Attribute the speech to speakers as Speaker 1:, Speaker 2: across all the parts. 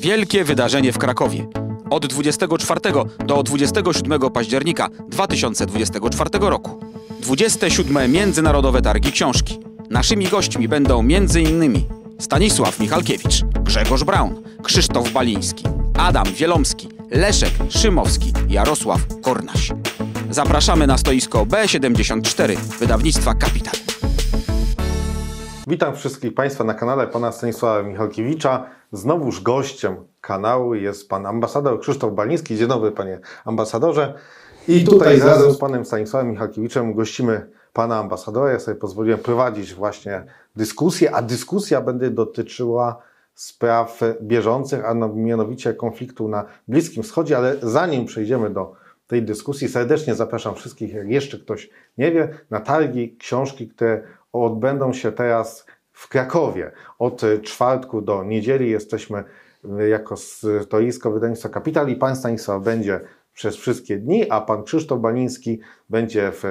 Speaker 1: Wielkie wydarzenie w Krakowie. Od 24 do 27 października 2024 roku. 27 Międzynarodowe Targi Książki. Naszymi gośćmi będą m.in. Stanisław Michalkiewicz, Grzegorz Braun, Krzysztof Baliński, Adam Wielomski, Leszek Szymowski, Jarosław Kornaś. Zapraszamy na stoisko B74 wydawnictwa Kapital.
Speaker 2: Witam wszystkich Państwa na kanale pana Stanisława Michalkiewicza. Znowuż gościem kanału jest pan ambasador Krzysztof Baliński. Dzień dobry panie ambasadorze. I tutaj razem z panem Stanisławem Michalkiewiczem gościmy pana ambasadora. Ja sobie pozwoliłem prowadzić właśnie dyskusję, a dyskusja będzie dotyczyła spraw bieżących, a mianowicie konfliktu na Bliskim Wschodzie, ale zanim przejdziemy do tej dyskusji, serdecznie zapraszam wszystkich, jak jeszcze ktoś nie wie, na targi książki, które odbędą się teraz w Krakowie. Od czwartku do niedzieli jesteśmy jako stoisko wydawnictwa Kapital i pan Stanisław będzie przez wszystkie dni, a pan Krzysztof Baniński będzie w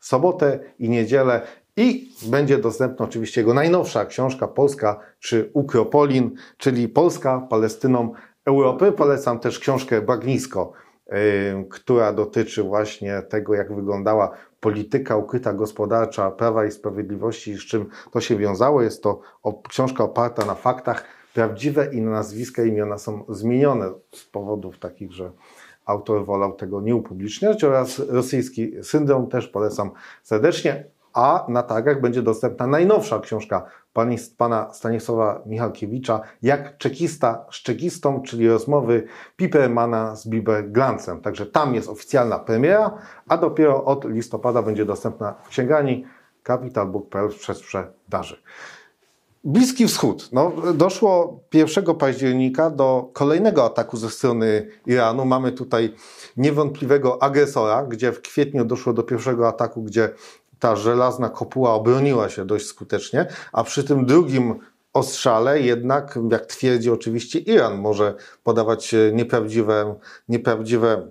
Speaker 2: sobotę i niedzielę i będzie dostępna oczywiście jego najnowsza książka Polska czy Ukropolin, czyli Polska Palestyną Europy. Polecam też książkę Bagnisko, która dotyczy właśnie tego, jak wyglądała polityka ukryta gospodarcza Prawa i Sprawiedliwości, z czym to się wiązało. Jest to książka oparta na faktach, prawdziwe i nazwiska i imiona są zmienione z powodów takich, że autor wolał tego nie upubliczniać oraz rosyjski syndrom też polecam serdecznie. A na targach będzie dostępna najnowsza książka pana Stanisława Michalkiewicza, jak czekista z czekistą, czyli rozmowy Pipermana z Bieber Glancem. Także tam jest oficjalna premiera, a dopiero od listopada będzie dostępna w księgarni capitalbook.pl przez sprzedaży. Bliski Wschód. No, doszło 1 października do kolejnego ataku ze strony Iranu. Mamy tutaj niewątpliwego agresora, gdzie w kwietniu doszło do pierwszego ataku, gdzie ta żelazna kopuła obroniła się dość skutecznie, a przy tym drugim ostrzale jednak, jak twierdzi oczywiście Iran, może podawać nieprawdziwe, nieprawdziwe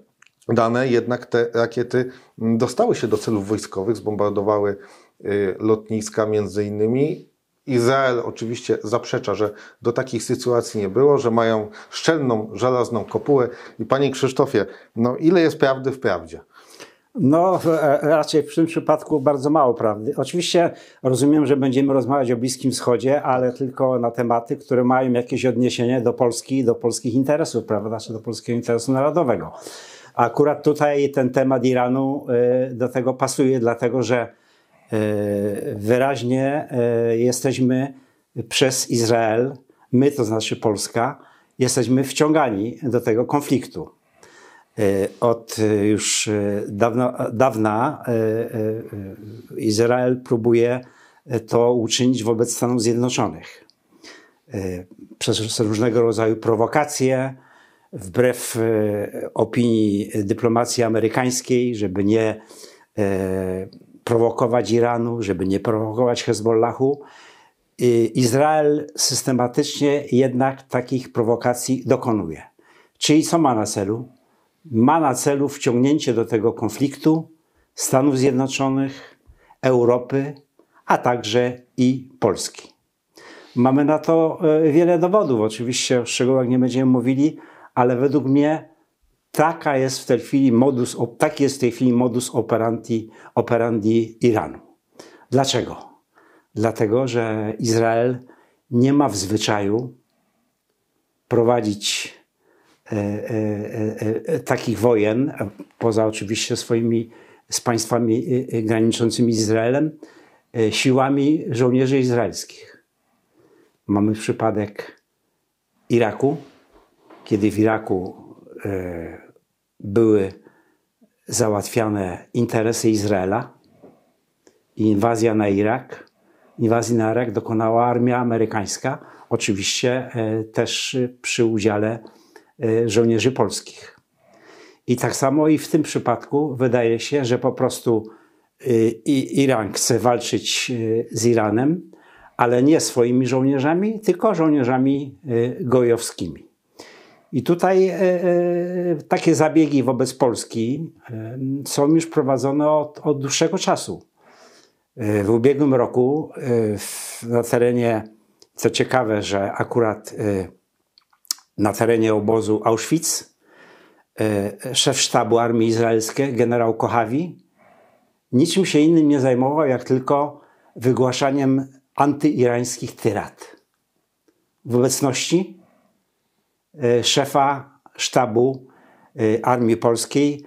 Speaker 2: dane, jednak te rakiety dostały się do celów wojskowych, zbombardowały y, lotniska między innymi Izrael oczywiście zaprzecza, że do takich sytuacji nie było, że mają szczelną, żelazną kopułę. I panie Krzysztofie, no ile jest prawdy w prawdzie?
Speaker 3: No, e, raczej w tym przypadku bardzo mało prawdy. Oczywiście rozumiem, że będziemy rozmawiać o Bliskim Wschodzie, ale tylko na tematy, które mają jakieś odniesienie do Polski, do polskich interesów, prawda, czy do polskiego interesu narodowego. Akurat tutaj ten temat Iranu e, do tego pasuje, dlatego że e, wyraźnie jesteśmy przez Izrael, my to znaczy Polska, jesteśmy wciągani do tego konfliktu. E, od e, już e, dawna, dawna Izrael próbuje to uczynić wobec Stanów Zjednoczonych. Przez różnego rodzaju prowokacje, wbrew opinii dyplomacji amerykańskiej, żeby nie prowokować Iranu, żeby nie prowokować Hezbollahu. Izrael systematycznie jednak takich prowokacji dokonuje. Czyli co ma na celu? Ma na celu wciągnięcie do tego konfliktu Stanów Zjednoczonych, Europy, a także i Polski. Mamy na to e, wiele dowodów. Oczywiście o szczegółach nie będziemy mówili, ale według mnie taka jest w tej chwili modus, taki jest w tej chwili modus operandi, operandi Iranu. Dlaczego? Dlatego, że Izrael nie ma w zwyczaju prowadzić takich wojen, poza oczywiście swoimi z państwami graniczącymi z Izraelem, siłami żołnierzy izraelskich. Mamy przypadek Iraku, kiedy w Iraku były załatwiane interesy Izraela inwazja na Irak. Inwazji na Irak dokonała armia amerykańska, oczywiście też przy udziale E, żołnierzy polskich. I tak samo i w tym przypadku wydaje się, że po prostu e, Iran chce walczyć e, z Iranem, ale nie swoimi żołnierzami, tylko żołnierzami gojowskimi. I tutaj takie zabiegi wobec Polski są już prowadzone od, od dłuższego czasu. W ubiegłym roku na terenie, co ciekawe, że akurat na terenie obozu Auschwitz, e, szef sztabu armii izraelskiej, generał Kochawi, niczym się innym nie zajmował, jak tylko wygłaszaniem antyirańskich tyrad. W obecności e, szefa sztabu e, Armii Polskiej,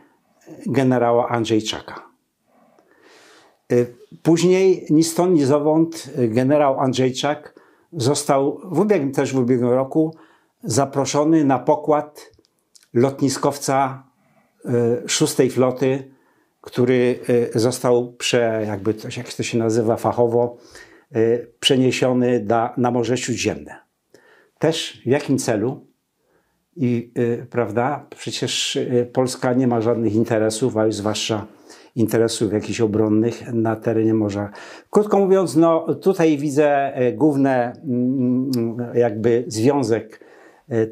Speaker 3: generała Andrzejczaka. Później ni stąd, ni zowąd generał Andrzejczak został w ubiegłym, też w ubiegłym roku zaproszony na pokład lotniskowca e, szóstej floty, który e, został prze, jakby to, jak to się nazywa fachowo, e, przeniesiony na Morze Śródziemne. Też w jakim celu? I prawda, przecież Polska nie ma żadnych interesów, a już zwłaszcza interesów jakichś obronnych na terenie morza. Krótko mówiąc, no tutaj widzę główny mm, jakby związek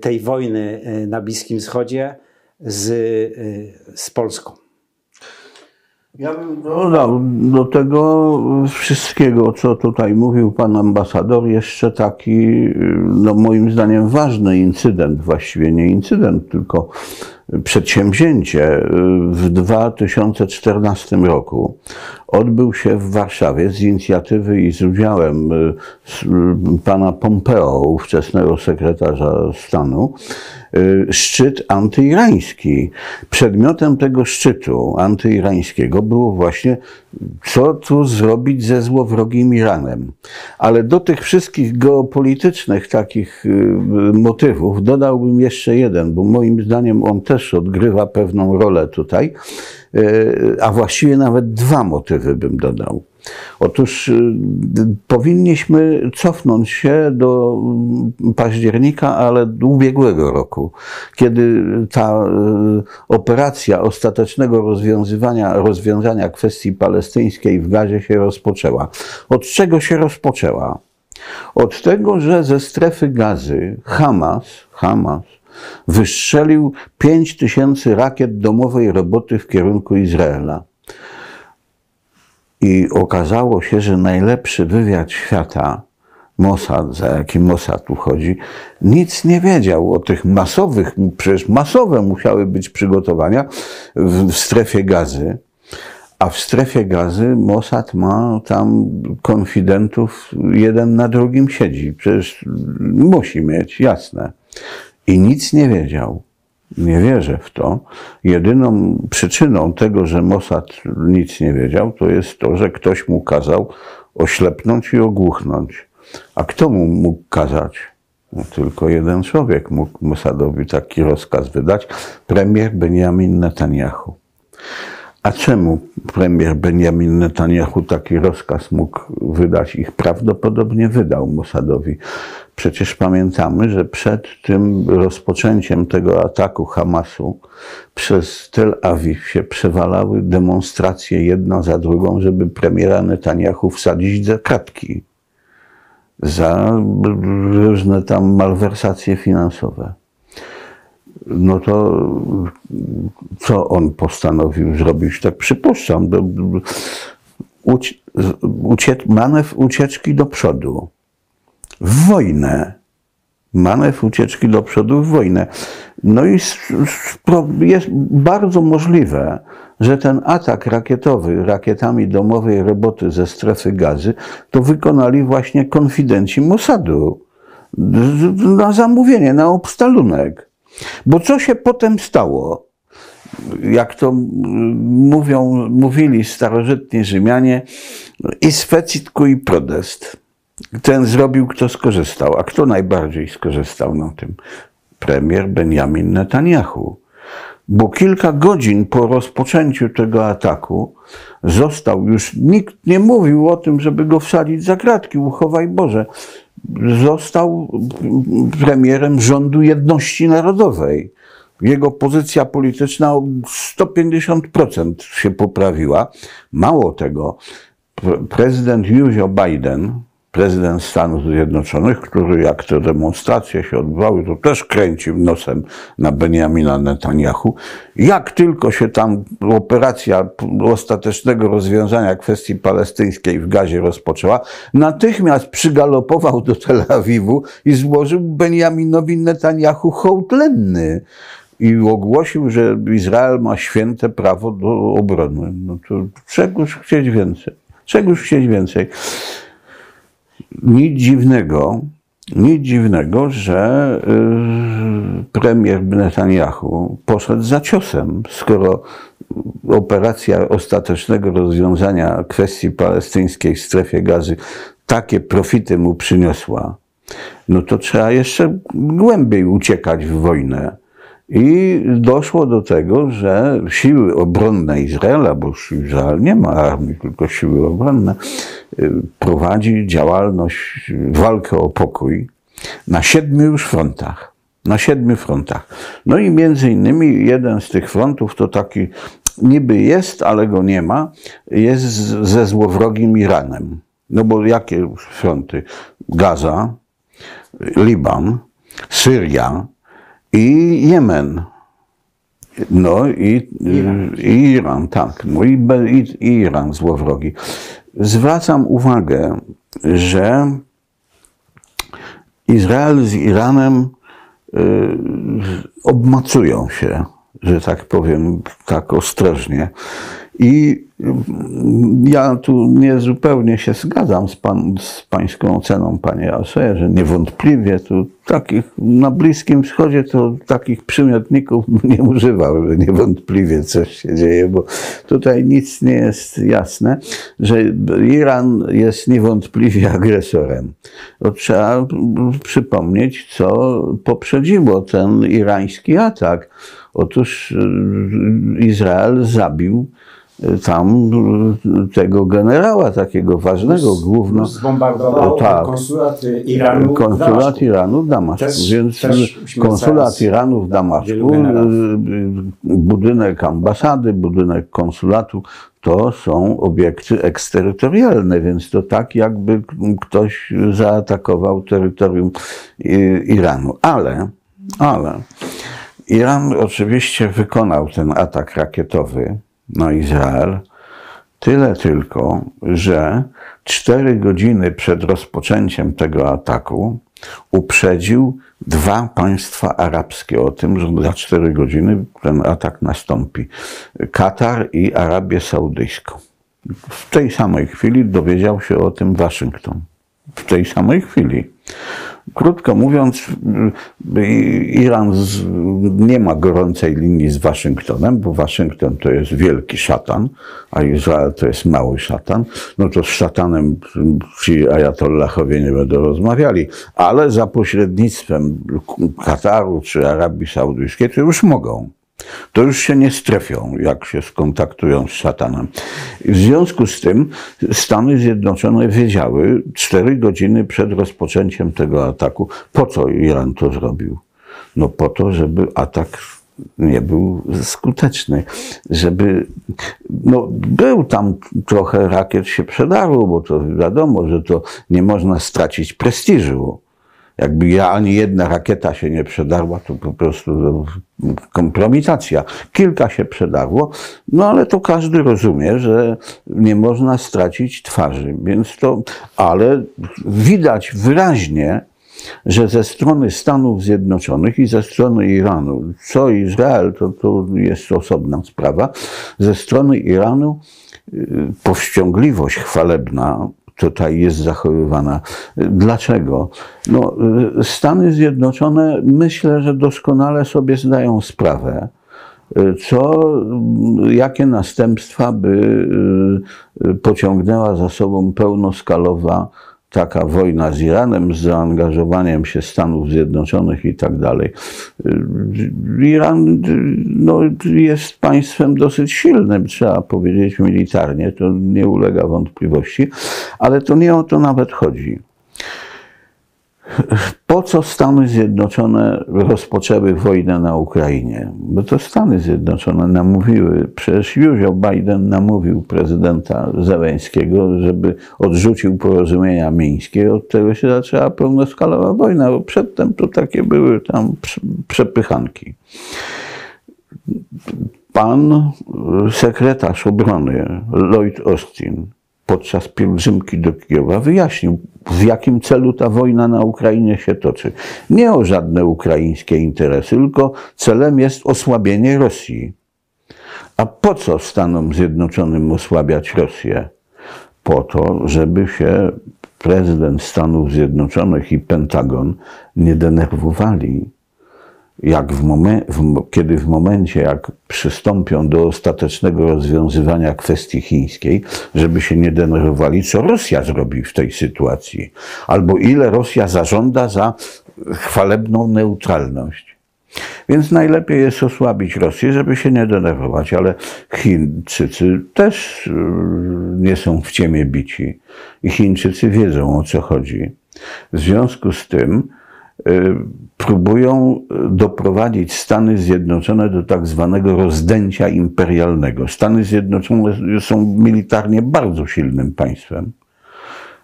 Speaker 3: tej wojny y, na Bliskim Wschodzie z, y, z Polską.
Speaker 4: Ja bym dodał do tego wszystkiego, co tutaj mówił pan ambasador, jeszcze taki, no moim zdaniem, ważny incydent, właściwie nie incydent, tylko przedsięwzięcie w 2014 roku odbył się w Warszawie z inicjatywy i z udziałem y, s- pana Pompeo, ówczesnego sekretarza stanu, y, szczyt antyirański. Przedmiotem tego szczytu antyirańskiego było właśnie, co tu zrobić ze złowrogim Iranem. Ale do tych wszystkich geopolitycznych takich y, motywów dodałbym jeszcze jeden, bo moim zdaniem on też odgrywa pewną rolę tutaj, y, a właściwie nawet dwa motywy bym dodał. Otóż y, powinniśmy cofnąć się do października, ale ubiegłego roku, kiedy ta y, operacja ostatecznego rozwiązywania, rozwiązania kwestii palestyńskiej w Gazie się rozpoczęła. Od czego się rozpoczęła? Od tego, że ze strefy gazy Hamas, Hamas wystrzelił 5 tysięcy rakiet domowej roboty w kierunku Izraela. I okazało się, że najlepszy wywiad świata, Mossad, za jaki Mossad tu chodzi, nic nie wiedział o tych masowych, przecież masowe musiały być przygotowania w, w strefie gazy. A w strefie gazy Mossad ma tam konfidentów, jeden na drugim siedzi. Przecież musi mieć, jasne. I nic nie wiedział. Nie wierzę w to. Jedyną przyczyną tego, że Mossad nic nie wiedział, to jest to, że ktoś mu kazał oślepnąć i ogłuchnąć. A kto mu mógł kazać? No, tylko jeden człowiek mógł Mossadowi taki rozkaz wydać. Premier Benjamin Netanyahu. A czemu premier Benjamin Netanyahu taki rozkaz mógł wydać? Ich prawdopodobnie wydał Mossadowi. Przecież pamiętamy, że przed tym rozpoczęciem tego ataku Hamasu przez Tel Awiw się przewalały demonstracje jedna za drugą, żeby premiera Netanyahu wsadzić za kratki za różne tam malwersacje finansowe no to co on postanowił zrobić? Tak przypuszczam, do- do- ucie, ucie, manewr ucieczki do przodu. W wojnę. Manewr ucieczki do przodu w wojnę. No i jest bardzo możliwe, że ten atak rakietowy rakietami domowej roboty ze strefy gazy to wykonali właśnie konfidenci Mossadu na zamówienie, na obstalunek. Bo co się potem stało? Jak to mówią, mówili starożytni Rzymianie, i fecit i prodest. Ten zrobił, kto skorzystał. A kto najbardziej skorzystał na tym? Premier Benjamin Netanyahu. Bo kilka godzin po rozpoczęciu tego ataku został już, nikt nie mówił o tym, żeby go wsadzić za kratki, uchowaj Boże. Został premierem rządu jedności narodowej. Jego pozycja polityczna o 150% się poprawiła. Mało tego, pre- prezydent Józio Biden, prezydent Stanów Zjednoczonych, który jak te demonstracje się odbywały, to też kręcił nosem na Benjamina Netanyahu. Jak tylko się tam operacja ostatecznego rozwiązania kwestii palestyńskiej w Gazie rozpoczęła, natychmiast przygalopował do Tel Awiwu i złożył Benjaminowi Netanyahu hołd lenny i ogłosił, że Izrael ma święte prawo do obrony. No to czegoś chcieć więcej. Czegoś chcieć więcej. Nic dziwnego, nic dziwnego, że y, premier Netanyahu poszedł za ciosem, skoro operacja ostatecznego rozwiązania kwestii palestyńskiej w strefie gazy takie profity mu przyniosła, no to trzeba jeszcze głębiej uciekać w wojnę. I doszło do tego, że siły obronne Izraela, bo Izrael nie ma armii, tylko siły obronne, y, prowadzi działalność, walkę o pokój na siedmiu już frontach. Na siedmiu frontach. No i między innymi jeden z tych frontów to taki niby jest, ale go nie ma, jest ze złowrogim Iranem. No bo jakie fronty? Gaza, Liban, Syria, i Jemen. No i Iran, i Iran tak. No i, i, Iran złowrogi. Zwracam uwagę, że Izrael z Iranem y, obmacują się, że tak powiem, tak ostrożnie. I ja tu nie zupełnie się zgadzam z, pan, z pańską oceną, panie Asoje, że niewątpliwie tu takich, na Bliskim Wschodzie to takich przymiotników nie używał, że niewątpliwie coś się dzieje, bo tutaj nic nie jest jasne, że Iran jest niewątpliwie agresorem. To trzeba przypomnieć, co poprzedziło ten irański atak. Otóż y, Izrael zabił tam tego generała, takiego ważnego, główno.
Speaker 3: Zbombardował
Speaker 4: tak,
Speaker 3: konsulat Iranu w
Speaker 4: konsulat
Speaker 3: Damaszku.
Speaker 4: Iranu w Damaszku.
Speaker 3: Też-
Speaker 4: Więc
Speaker 3: też
Speaker 4: konsulat Iranu w Damaszku, y, budynek ambasady, budynek konsulatu, to są obiekty eksterytorialne, więc to tak jakby ktoś zaatakował terytorium y, Iranu. Ale, ale Iran oczywiście wykonał ten atak rakietowy na Izrael. Tyle tylko, że cztery godziny przed rozpoczęciem tego ataku uprzedził dwa państwa arabskie o tym, że za cztery godziny ten atak nastąpi. Katar i Arabię Saudyjską. W tej samej chwili dowiedział się o tym Waszyngton. W tej samej chwili. Krótko mówiąc, y, Iran z, nie ma gorącej linii z Waszyngtonem, bo Waszyngton to jest wielki szatan, a Izrael to jest mały szatan. No to z szatanem ci ajatollahowie nie będą rozmawiali, ale za pośrednictwem Kataru czy Arabii Saudyjskiej to już mogą to już się nie strefią, jak się skontaktują z szatanem. W związku z tym Stany Zjednoczone wiedziały cztery godziny przed rozpoczęciem tego ataku, po co Iran to zrobił. No po to, żeby atak nie był skuteczny, żeby, no był tam trochę rakiet się przedarło, bo to wiadomo, że to nie można stracić prestiżu. Jakby ja ani jedna rakieta się nie przedarła, to po prostu kompromitacja. Kilka się przedarło, no ale to każdy rozumie, że nie można stracić twarzy. Więc to, ale widać wyraźnie, że ze strony Stanów Zjednoczonych i ze strony Iranu, co Izrael, to, to jest osobna sprawa, ze strony Iranu y, powściągliwość chwalebna tutaj jest zachowywana. Dlaczego? No, Stany Zjednoczone myślę, że doskonale sobie zdają sprawę, co, jakie następstwa by pociągnęła za sobą pełnoskalowa taka wojna z Iranem, z zaangażowaniem się Stanów Zjednoczonych i tak dalej. Iran no, jest państwem dosyć silnym, trzeba powiedzieć militarnie, to nie ulega wątpliwości, ale to nie o to nawet chodzi. Po co Stany Zjednoczone rozpoczęły wojnę na Ukrainie? Bo to Stany Zjednoczone namówiły, przecież Józio Biden namówił prezydenta Zeleńskiego, żeby odrzucił porozumienia mińskie. Od tego się zaczęła pełnoskalowa wojna, bo przedtem to takie były tam przepychanki. Pan sekretarz obrony Lloyd Austin podczas pielgrzymki do Kijowa wyjaśnił, w jakim celu ta wojna na Ukrainie się toczy. Nie o żadne ukraińskie interesy, tylko celem jest osłabienie Rosji. A po co Stanom Zjednoczonym osłabiać Rosję? Po to, żeby się prezydent Stanów Zjednoczonych i Pentagon nie denerwowali jak w momen, w, kiedy w momencie, jak przystąpią do ostatecznego rozwiązywania kwestii chińskiej, żeby się nie denerwowali, co Rosja zrobi w tej sytuacji, albo ile Rosja zażąda za chwalebną neutralność. Więc najlepiej jest osłabić Rosję, żeby się nie denerwować, ale Chińczycy też y, nie są w ciemię bici i Chińczycy wiedzą o co chodzi. W związku z tym, próbują e, doprowadzić Stany Zjednoczone do tak zwanego rozdęcia imperialnego. Stany Zjednoczone są militarnie bardzo silnym państwem.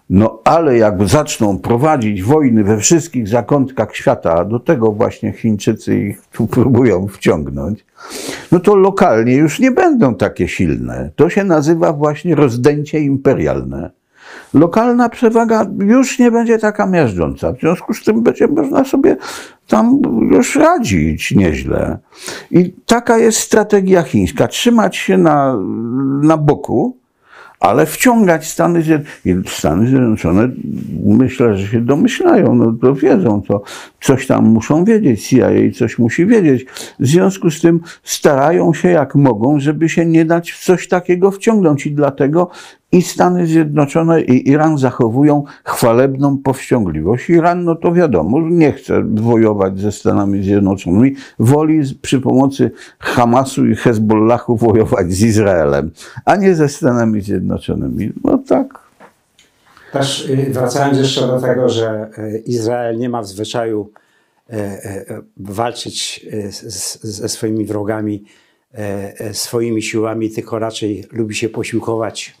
Speaker 4: No ale jak zaczną prowadzić wojny we wszystkich zakątkach świata, a do tego właśnie Chińczycy ich tu próbują wciągnąć, no to lokalnie już nie będą takie silne. To się nazywa właśnie rozdęcie imperialne lokalna przewaga już nie będzie taka miażdżąca. W związku z tym będzie można sobie tam już radzić nieźle. I taka jest strategia chińska. Trzymać się na, na boku, ale wciągać Stany Zjednoczone. Stany Zjednoczone myślę, że się domyślają, no to wiedzą, to coś tam muszą wiedzieć, CIA coś musi wiedzieć. W związku z tym starają się jak mogą, żeby się nie dać w coś takiego wciągnąć i dlatego i Stany Zjednoczone i Iran zachowują chwalebną powściągliwość. Iran, no to wiadomo, nie chce wojować ze Stanami Zjednoczonymi, woli przy pomocy Hamasu i Hezbollahu wojować z Izraelem, a nie ze Stanami Zjednoczonymi. No tak.
Speaker 3: Też y, wracając jeszcze do tego, że y, Izrael nie ma w zwyczaju y, walczyć ze swoimi wrogami swoimi siłami, tylko raczej lubi się posiłkować E,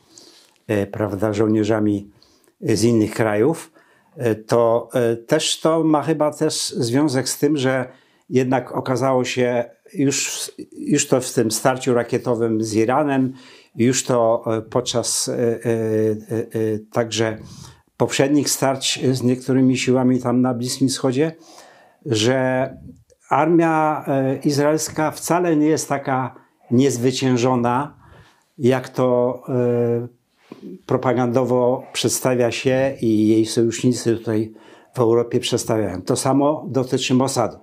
Speaker 3: prawda, żołnierzami z innych krajów, e, to e, też to ma chyba też związek z tym, że jednak okazało się już, już to w tym starciu rakietowym z Iranem, już to podczas także poprzednich starć z niektórymi siłami tam na Bliskim Wschodzie, że armia izraelska wcale nie jest taka niezwyciężona, jak to propagandowo przedstawia się i jej sojusznicy tutaj w Europie przedstawiają. To samo dotyczy Mossadu.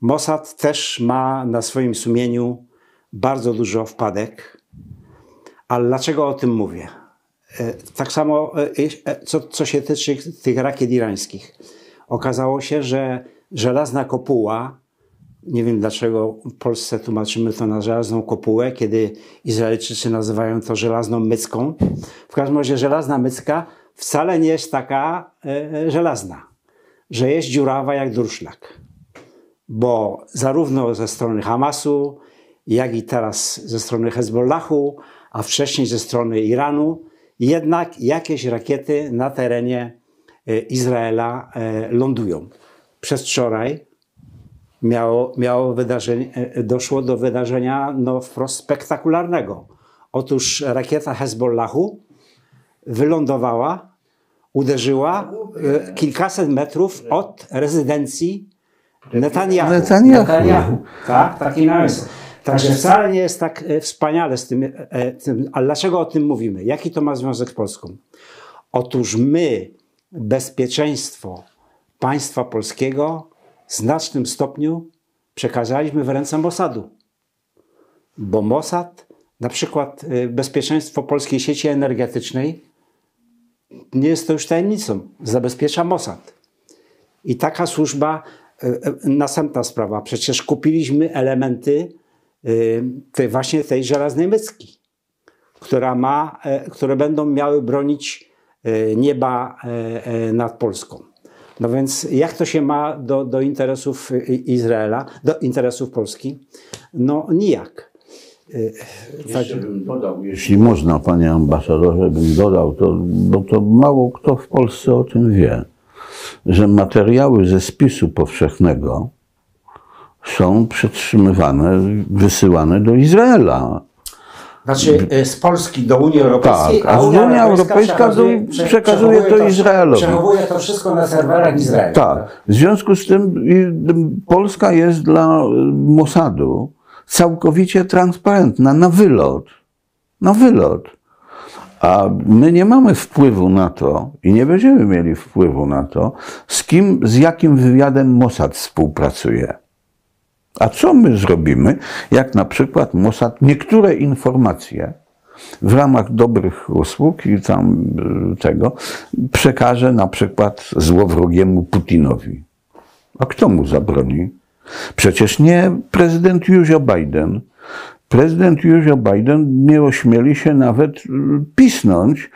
Speaker 3: Mossad też ma na swoim sumieniu bardzo dużo wpadek, ale dlaczego o tym mówię? E, tak samo, e, e, co, co się tyczy tych rakiet irańskich. Okazało się, że żelazna kopuła nie wiem dlaczego w Polsce tłumaczymy to na żelazną kopułę, kiedy Izraelczycy nazywają to żelazną mycką. W każdym razie żelazna mycka wcale nie jest taka e, e, żelazna, że jest dziurawa jak durszlak. Bo zarówno ze strony Hamasu, jak i teraz ze strony Hezbollahu, a wcześniej ze strony Iranu, jednak jakieś rakiety na terenie e, Izraela e, lądują. Przez wczoraj miało, miało wydarzenie, e, doszło do wydarzenia no, wprost spektakularnego. Otóż rakieta Hezbollahu wylądowała, uderzyła e, kilkaset metrów od rezydencji Netanyahu.
Speaker 4: Netanyahu.
Speaker 3: Netanyahu. Tak, taki nawias. Także wcale nie jest tak e, wspaniale z tym, tym. Ale dlaczego o tym mówimy? Jaki to ma związek z Polską? Otóż my bezpieczeństwo państwa polskiego znacznym stopniu przekazaliśmy w ręce Mossadu. Bo Mossad, na przykład y, bezpieczeństwo polskiej sieci energetycznej, nie jest to już tajemnicą, zabezpiecza Mossad. I taka służba, y, y, następna sprawa, przecież kupiliśmy elementy tej, właśnie tej żelaznej mycki, która ma, które będą miały bronić nieba nad Polską. No więc jak to się ma do, do interesów y, Izraela, do interesów Polski? No nijak. Y, tak-
Speaker 4: Jeśli można, panie ambasadorze, bym dodał, to, bo to mało kto w Polsce o tym wie, że materiały ze spisu powszechnego są przetrzymywane, wysyłane do Izraela.
Speaker 3: Znaczy y, z Polski do Unii Europejskiej,
Speaker 4: Tak, a Unia Europejska do- przekazuje to Izraelowi.
Speaker 3: Przechowuje to wszystko na serwerach Izraela.
Speaker 4: Tak. W związku z tym Polska jest dla y, Mossadu całkowicie transparentna, na wylot. Na wylot. A my nie mamy wpływu na to i nie będziemy mieli wpływu na to, z kim, z jakim wywiadem Mossad współpracuje. A co my zrobimy, jak na przykład Mossad niektóre informacje w ramach dobrych usług i tam y, tego przekaże na przykład złowrogiemu Putinowi? A kto mu zabroni? Przecież nie prezydent Józio Biden. Prezydent Józio Biden nie ośmieli się nawet y, pisnąć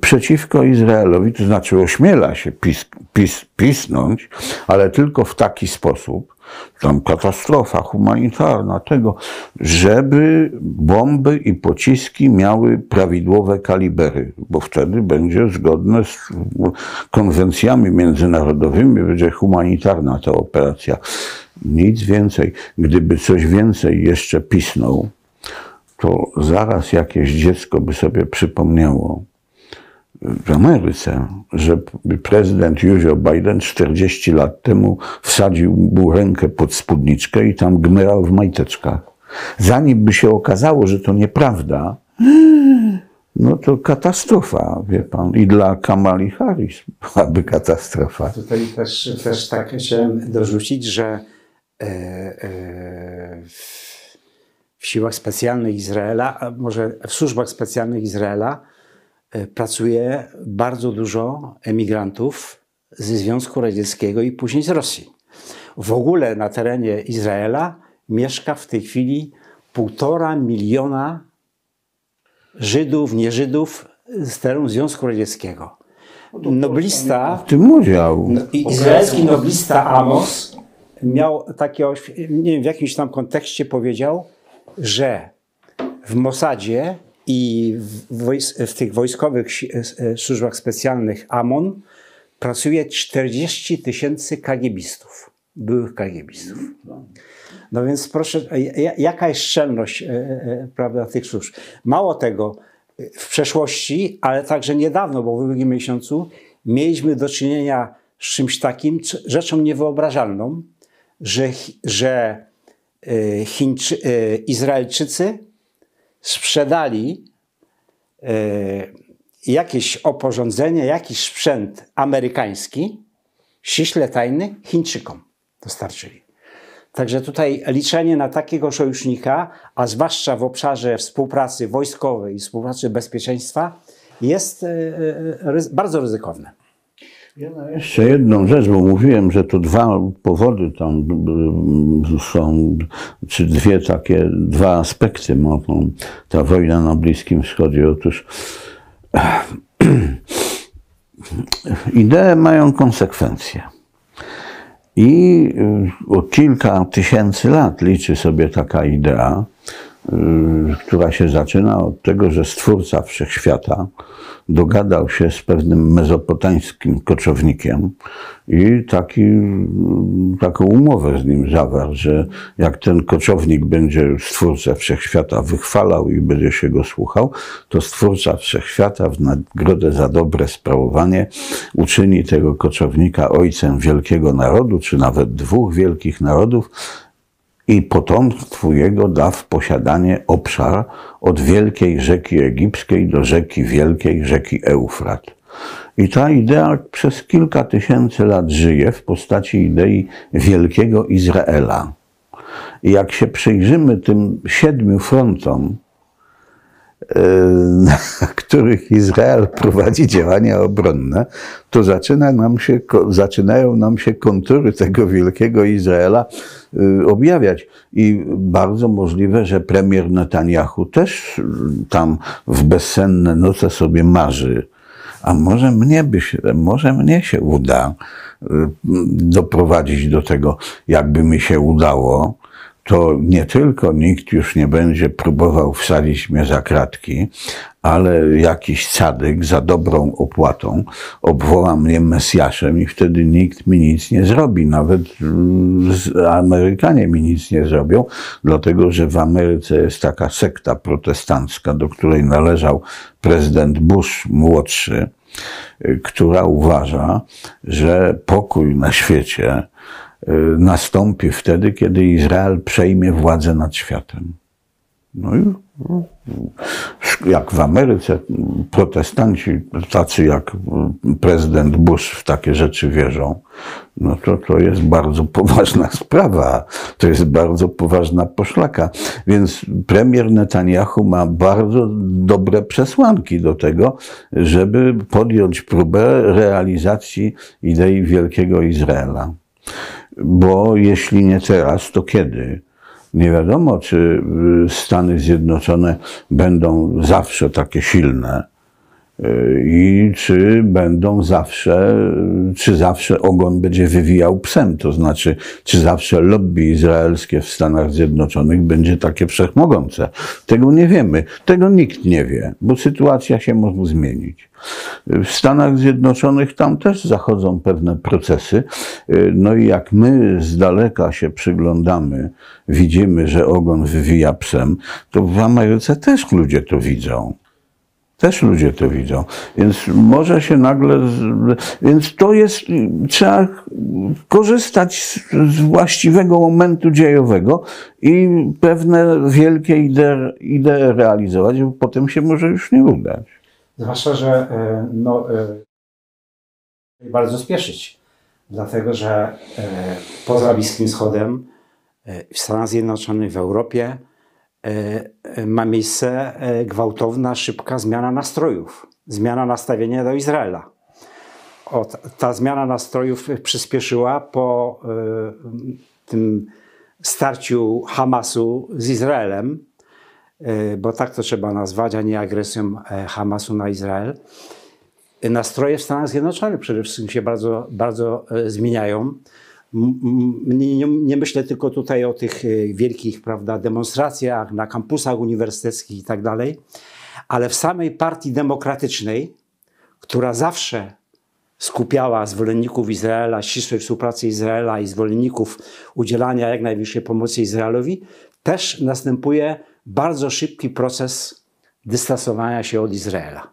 Speaker 4: przeciwko Izraelowi, to znaczy ośmiela się pis, pis, pisnąć, ale tylko w taki sposób, tam katastrofa humanitarna, tego, żeby bomby i pociski miały prawidłowe kalibery, bo wtedy będzie zgodne z konwencjami międzynarodowymi, będzie humanitarna ta operacja. Nic więcej. Gdyby coś więcej jeszcze pisnął, to zaraz jakieś dziecko by sobie przypomniało w Ameryce, że prezydent Józio Biden 40 lat temu wsadził mu rękę pod spódniczkę i tam gmyrał w majteczkach. Zanim by się okazało, że to nieprawda, no to katastrofa, wie pan. I dla Kamali Harris byłaby katastrofa.
Speaker 3: Tutaj też, też tak chciałem dorzucić, że e, e, w, siłach specjalnych Izraela, a może w służbach specjalnych Izraela pracuje bardzo dużo emigrantów ze Związku Radzieckiego i później z Rosji. W ogóle na terenie Izraela mieszka w tej chwili półtora miliona Żydów, nieżydów z terenu Związku Radzieckiego. Noblista
Speaker 4: W tym udział.
Speaker 3: no, izraelski noblista Amos miał takie, nie wiem, w jakimś tam kontekście powiedział, że w Mossadzie i w, wojs- w tych wojskowych e, służbach specjalnych AMON pracuje 40 tysięcy kagiebistów, byłych kagiebistów. No więc proszę, ja- jaka jest szczelność e, e, prawda, tych służb? Mało tego, w przeszłości, ale także niedawno, bo w ubiegłym miesiącu, mieliśmy do czynienia z czymś takim, rzeczą niewyobrażalną, że, że Chińczy, Izraelczycy sprzedali e, jakieś oporządzenie, jakiś sprzęt amerykański, ściśle tajny, Chińczykom dostarczyli. Także tutaj liczenie na takiego sojusznika, a zwłaszcza w obszarze współpracy wojskowej i współpracy bezpieczeństwa, jest e, e, bardzo ryzykowne.
Speaker 4: Jeszcze jedną rzecz, bo mówiłem, że to dwa powody tam są, czy dwie takie, dwa aspekty ma ta wojna na Bliskim Wschodzie. Otóż idee mają konsekwencje. I y, od kilka tysięcy lat liczy sobie taka idea, która się zaczyna od tego, że Stwórca Wszechświata dogadał się z pewnym mezopotańskim koczownikiem i taki, taką umowę z nim zawarł, że jak ten koczownik będzie Stwórcę Wszechświata wychwalał i będzie się go słuchał, to Stwórca Wszechświata w nagrodę za dobre sprawowanie uczyni tego koczownika ojcem wielkiego narodu, czy nawet dwóch wielkich narodów, i potomstwu jego da w posiadanie obszar od wielkiej rzeki egipskiej do rzeki wielkiej, rzeki Eufrat. I ta idea przez kilka tysięcy lat żyje w postaci idei wielkiego Izraela. I jak się przyjrzymy tym siedmiu frontom, na których Izrael prowadzi działania obronne, to zaczyna nam się, zaczynają nam się kontury tego wielkiego Izraela y, objawiać. I bardzo możliwe, że premier Netanyahu też y, tam w bezsenne noce sobie marzy. A może mnie, by się, może mnie się uda doprowadzić do tego, jakby mi się udało, to nie tylko nikt już nie będzie próbował wsadzić mnie za kratki, ale jakiś cadyk za dobrą opłatą obwoła mnie Mesjaszem i wtedy nikt mi nic nie zrobi. Nawet Amerykanie mi nic nie zrobią, dlatego że w Ameryce jest taka sekta protestancka, do której należał prezydent Bush młodszy, która uważa, że pokój na świecie y, nastąpi wtedy, kiedy Izrael przejmie władzę nad światem. No i jak w Ameryce protestanci, tacy jak prezydent Bush w takie rzeczy wierzą, no to to jest bardzo poważna sprawa. To jest bardzo poważna poszlaka. Więc premier Netanyahu ma bardzo dobre przesłanki do tego, żeby podjąć próbę realizacji idei Wielkiego Izraela. Bo jeśli nie teraz, to kiedy? Nie wiadomo, czy y, Stany Zjednoczone będą zawsze takie silne i czy będą zawsze, czy zawsze ogon będzie wywijał psem, to znaczy, czy zawsze lobby izraelskie w Stanach Zjednoczonych będzie takie wszechmogące. Tego nie wiemy, tego nikt nie wie, bo sytuacja się może zmienić. W Stanach Zjednoczonych tam też zachodzą pewne procesy. No i jak my z daleka się przyglądamy, widzimy, że ogon wywija psem, to w Ameryce też ludzie to widzą. Też ludzie to widzą. Więc może się nagle. Więc to jest. Trzeba korzystać z, z właściwego momentu dziejowego i pewne wielkie idee, idee realizować, bo potem się może już nie udać.
Speaker 3: Zwłaszcza, że e, no, e, bardzo spieszyć, dlatego że e, poza Bliskim Wschodem, w Stanach Zjednoczonych, w Europie ma miejsce gwałtowna, szybka zmiana nastrojów, zmiana nastawienia do Izraela. O, ta zmiana nastrojów przyspieszyła po tym starciu Hamasu z Izraelem, E, bo tak to trzeba nazwać, a nie agresją e, Hamasu na Izrael. Nastroje w Stanach Zjednoczonych przede wszystkim się bardzo, bardzo e, zmieniają. Nie, nie, myślę tylko tutaj o tych wielkich prawda, demonstracjach na kampusach uniwersyteckich i tak dalej, ale w samej partii demokratycznej, która zawsze skupiała zwolenników Izraela, ścisłej współpracy Izraela i zwolenników udzielania jak najwyższej pomocy Izraelowi, też następuje bardzo szybki proces dystansowania się od Izraela.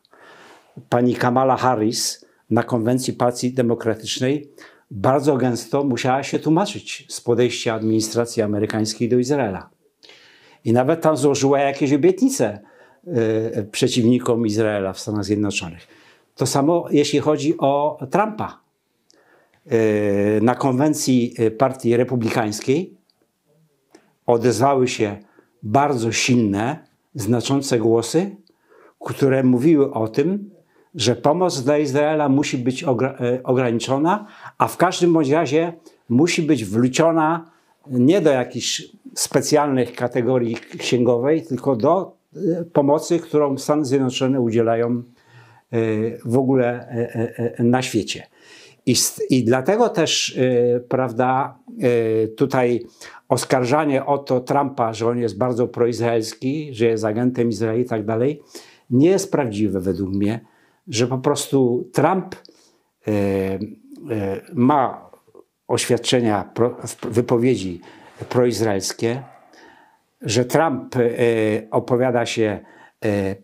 Speaker 3: Pani Kamala Harris na konwencji Partii Demokratycznej bardzo gęsto musiała się tłumaczyć z podejścia administracji amerykańskiej do Izraela. I nawet tam złożyła jakieś obietnice y, przeciwnikom Izraela w Stanach Zjednoczonych. To samo jeśli chodzi o Trumpa. Y, na konwencji Partii Republikańskiej odezwały się bardzo silne, znaczące głosy, które mówiły o tym, że pomoc dla Izraela musi być e, ograniczona, a w każdym bądź razie musi być wliczona nie do jakichś specjalnych kategorii księgowej, tylko do e, pomocy, którą Stany Zjednoczone udzielają e, w ogóle na świecie. I, I dlatego też, prawda, tutaj oskarżanie o to Trumpa, że on jest bardzo proizraelski, że jest agentem Izraela i tak dalej, nie jest prawdziwe według mnie, że po prostu Trump e, e, ma oświadczenia, wypowiedzi proizraelskie, że Trump e, opowiada się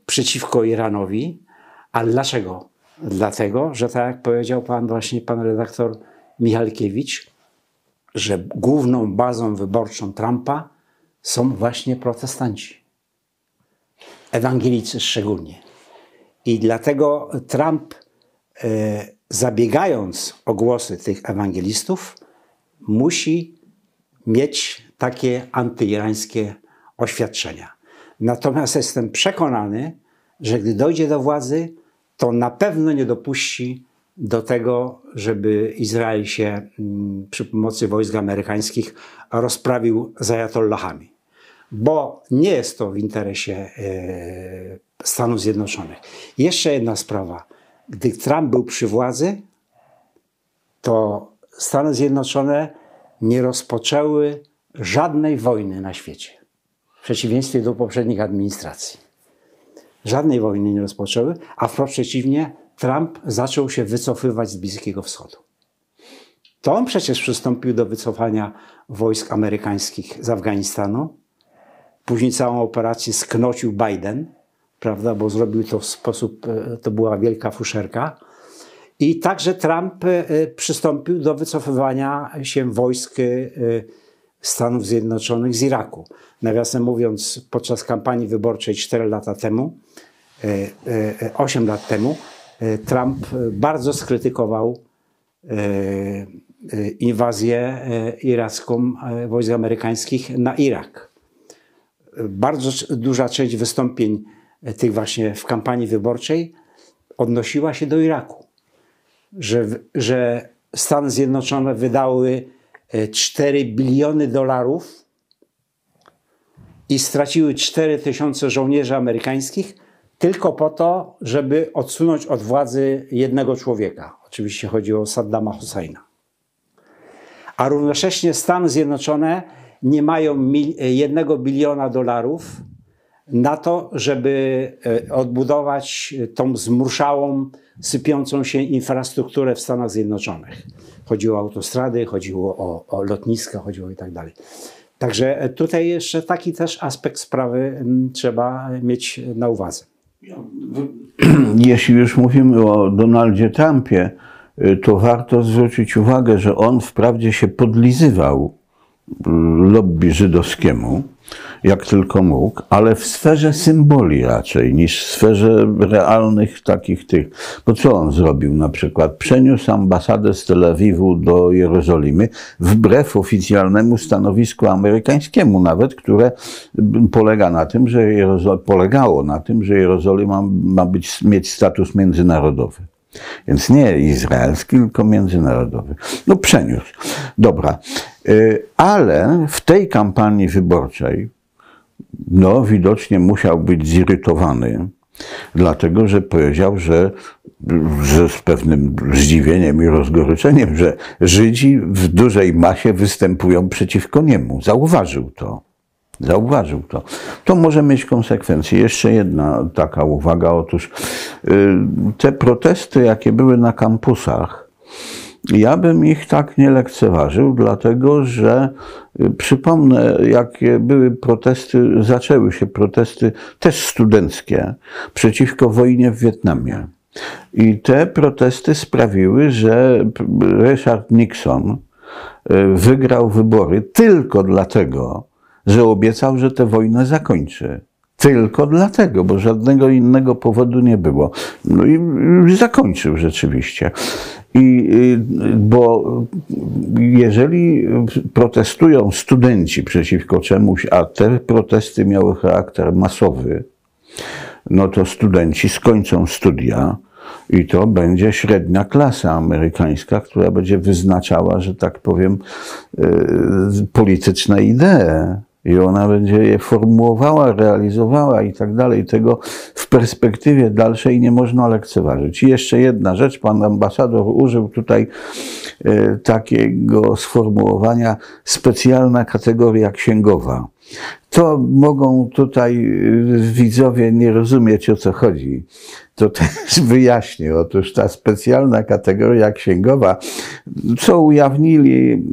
Speaker 3: przeciwko Iranowi, ale dlaczego? Dlatego, że tak jak powiedział pan właśnie pan redaktor Michalkiewicz, że główną bazą wyborczą Trumpa są właśnie protestanci. Ewangelicy szczególnie. I dlatego Trump, e, zabiegając o głosy tych ewangelistów, musi mieć takie antyirańskie oświadczenia. Natomiast jestem przekonany, że gdy dojdzie do władzy, to na pewno nie dopuści do tego, żeby Izrael się mm, przy pomocy wojsk amerykańskich rozprawił z ajatollahami. Bo nie jest to w interesie e, Stanów Zjednoczonych. Jeszcze jedna sprawa. Gdy Trump był przy władzy, to Stany Zjednoczone nie rozpoczęły żadnej wojny na świecie. W przeciwieństwie do poprzednich administracji. Żadnej wojny nie rozpoczęły, a wprost przeciwnie, Trump zaczął się wycofywać z Bliskiego Wschodu. To on przecież przystąpił do wycofania wojsk amerykańskich z Afganistanu. Później całą operację sknocił Biden, prawda, bo zrobił to w sposób, e, to była wielka fuszerka. I także Trump e, przystąpił do wycofywania się wojsk e, Stanów Zjednoczonych z Iraku. Nawiasem mówiąc, podczas kampanii wyborczej 4 lata temu, 8 lat temu, Trump bardzo skrytykował inwazję iracką wojsk amerykańskich na Irak. Bardzo duża część wystąpień tych właśnie w kampanii wyborczej odnosiła się do Iraku. Że, że Stany Zjednoczone wydały 4 biliony dolarów i straciły 4 tysiące żołnierzy amerykańskich tylko po to, żeby odsunąć od władzy jednego człowieka. Oczywiście chodzi o Saddama Husseina. A równocześnie Stany Zjednoczone nie mają jednego biliona dolarów na to, żeby e, odbudować tą zmuszałą, sypiącą się infrastrukturę w Stanach Zjednoczonych. Chodziło o autostrady, chodziło o, o lotniska, chodziło i tak dalej. Także tutaj jeszcze taki też aspekt sprawy trzeba mieć na uwadze.
Speaker 4: Jeśli już mówimy o Donaldzie Trumpie, y, to warto zwrócić uwagę, że on wprawdzie się podlizywał lobby żydowskiemu, jak tylko mógł, ale w sferze symboli raczej niż w sferze realnych takich tych. Bo co on zrobił na przykład? Przeniósł ambasadę z Tel Awiwu do Jerozolimy wbrew oficjalnemu stanowisku amerykańskiemu nawet, które polega na tym, że Jerozol- polegało na tym, że Jerozolima ma być, mieć status międzynarodowy. Więc nie izraelski, tylko międzynarodowy. No przeniósł. Dobra. Y, ale w tej kampanii wyborczej, no widocznie musiał być zirytowany, dlatego że powiedział, że, że z pewnym zdziwieniem i rozgoryczeniem, że Żydzi w dużej masie występują przeciwko niemu. Zauważył to. Zauważył to. To może mieć konsekwencje. Jeszcze jedna taka uwaga. Otóż y, te protesty, jakie były na kampusach, ja bym ich tak nie lekceważył, dlatego że y, przypomnę, jakie były protesty, zaczęły się protesty też studenckie przeciwko wojnie w Wietnamie. I te protesty sprawiły, że Richard Nixon y, wygrał wybory tylko dlatego, że obiecał, że tę wojnę zakończy. Tylko dlatego, bo żadnego innego powodu nie było. No i zakończył rzeczywiście. I, bo jeżeli protestują studenci przeciwko czemuś, a te protesty miały charakter masowy, no to studenci skończą studia i to będzie średnia klasa amerykańska, która będzie wyznaczała, że tak powiem, y, polityczne idee i ona będzie je formułowała, realizowała i tak dalej. Tego w perspektywie dalszej nie można lekceważyć. I jeszcze jedna rzecz, pan ambasador użył tutaj e, takiego sformułowania specjalna kategoria księgowa to mogą tutaj y, widzowie nie rozumieć o co chodzi. To też wyjaśnię. Otóż ta specjalna kategoria księgowa, co ujawnili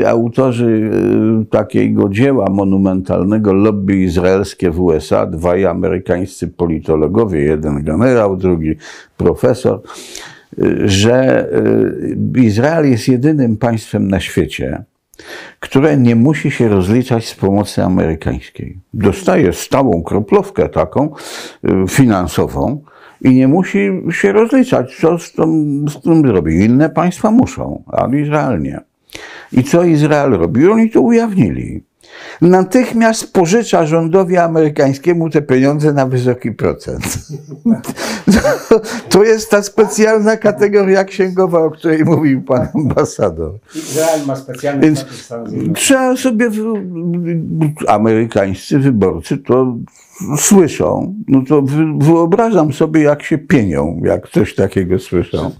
Speaker 4: y, autorzy y, takiego dzieła monumentalnego Lobby Izraelskie w USA, dwaj amerykańscy politologowie, jeden generał, drugi profesor, że Izrael jest jedynym państwem na świecie, które nie musi się rozliczać z pomocy amerykańskiej. Dostaje stałą kroplówkę taką y, finansową i nie musi się rozliczać, co z tym, z tym zrobi. Inne państwa muszą, a Izrael nie. I co Izrael robi? Oni to ujawnili. Natychmiast pożycza rządowi amerykańskiemu te pieniądze na wysoki procent. To, to jest ta specjalna kategoria księgowa, o której mówił pan ambasador.
Speaker 3: Izrael ma specjalny
Speaker 4: Więc trzeba sobie, amerykańscy wyborcy to słyszą, no to wy, wyobrażam sobie, jak się pienią, jak coś takiego słyszą.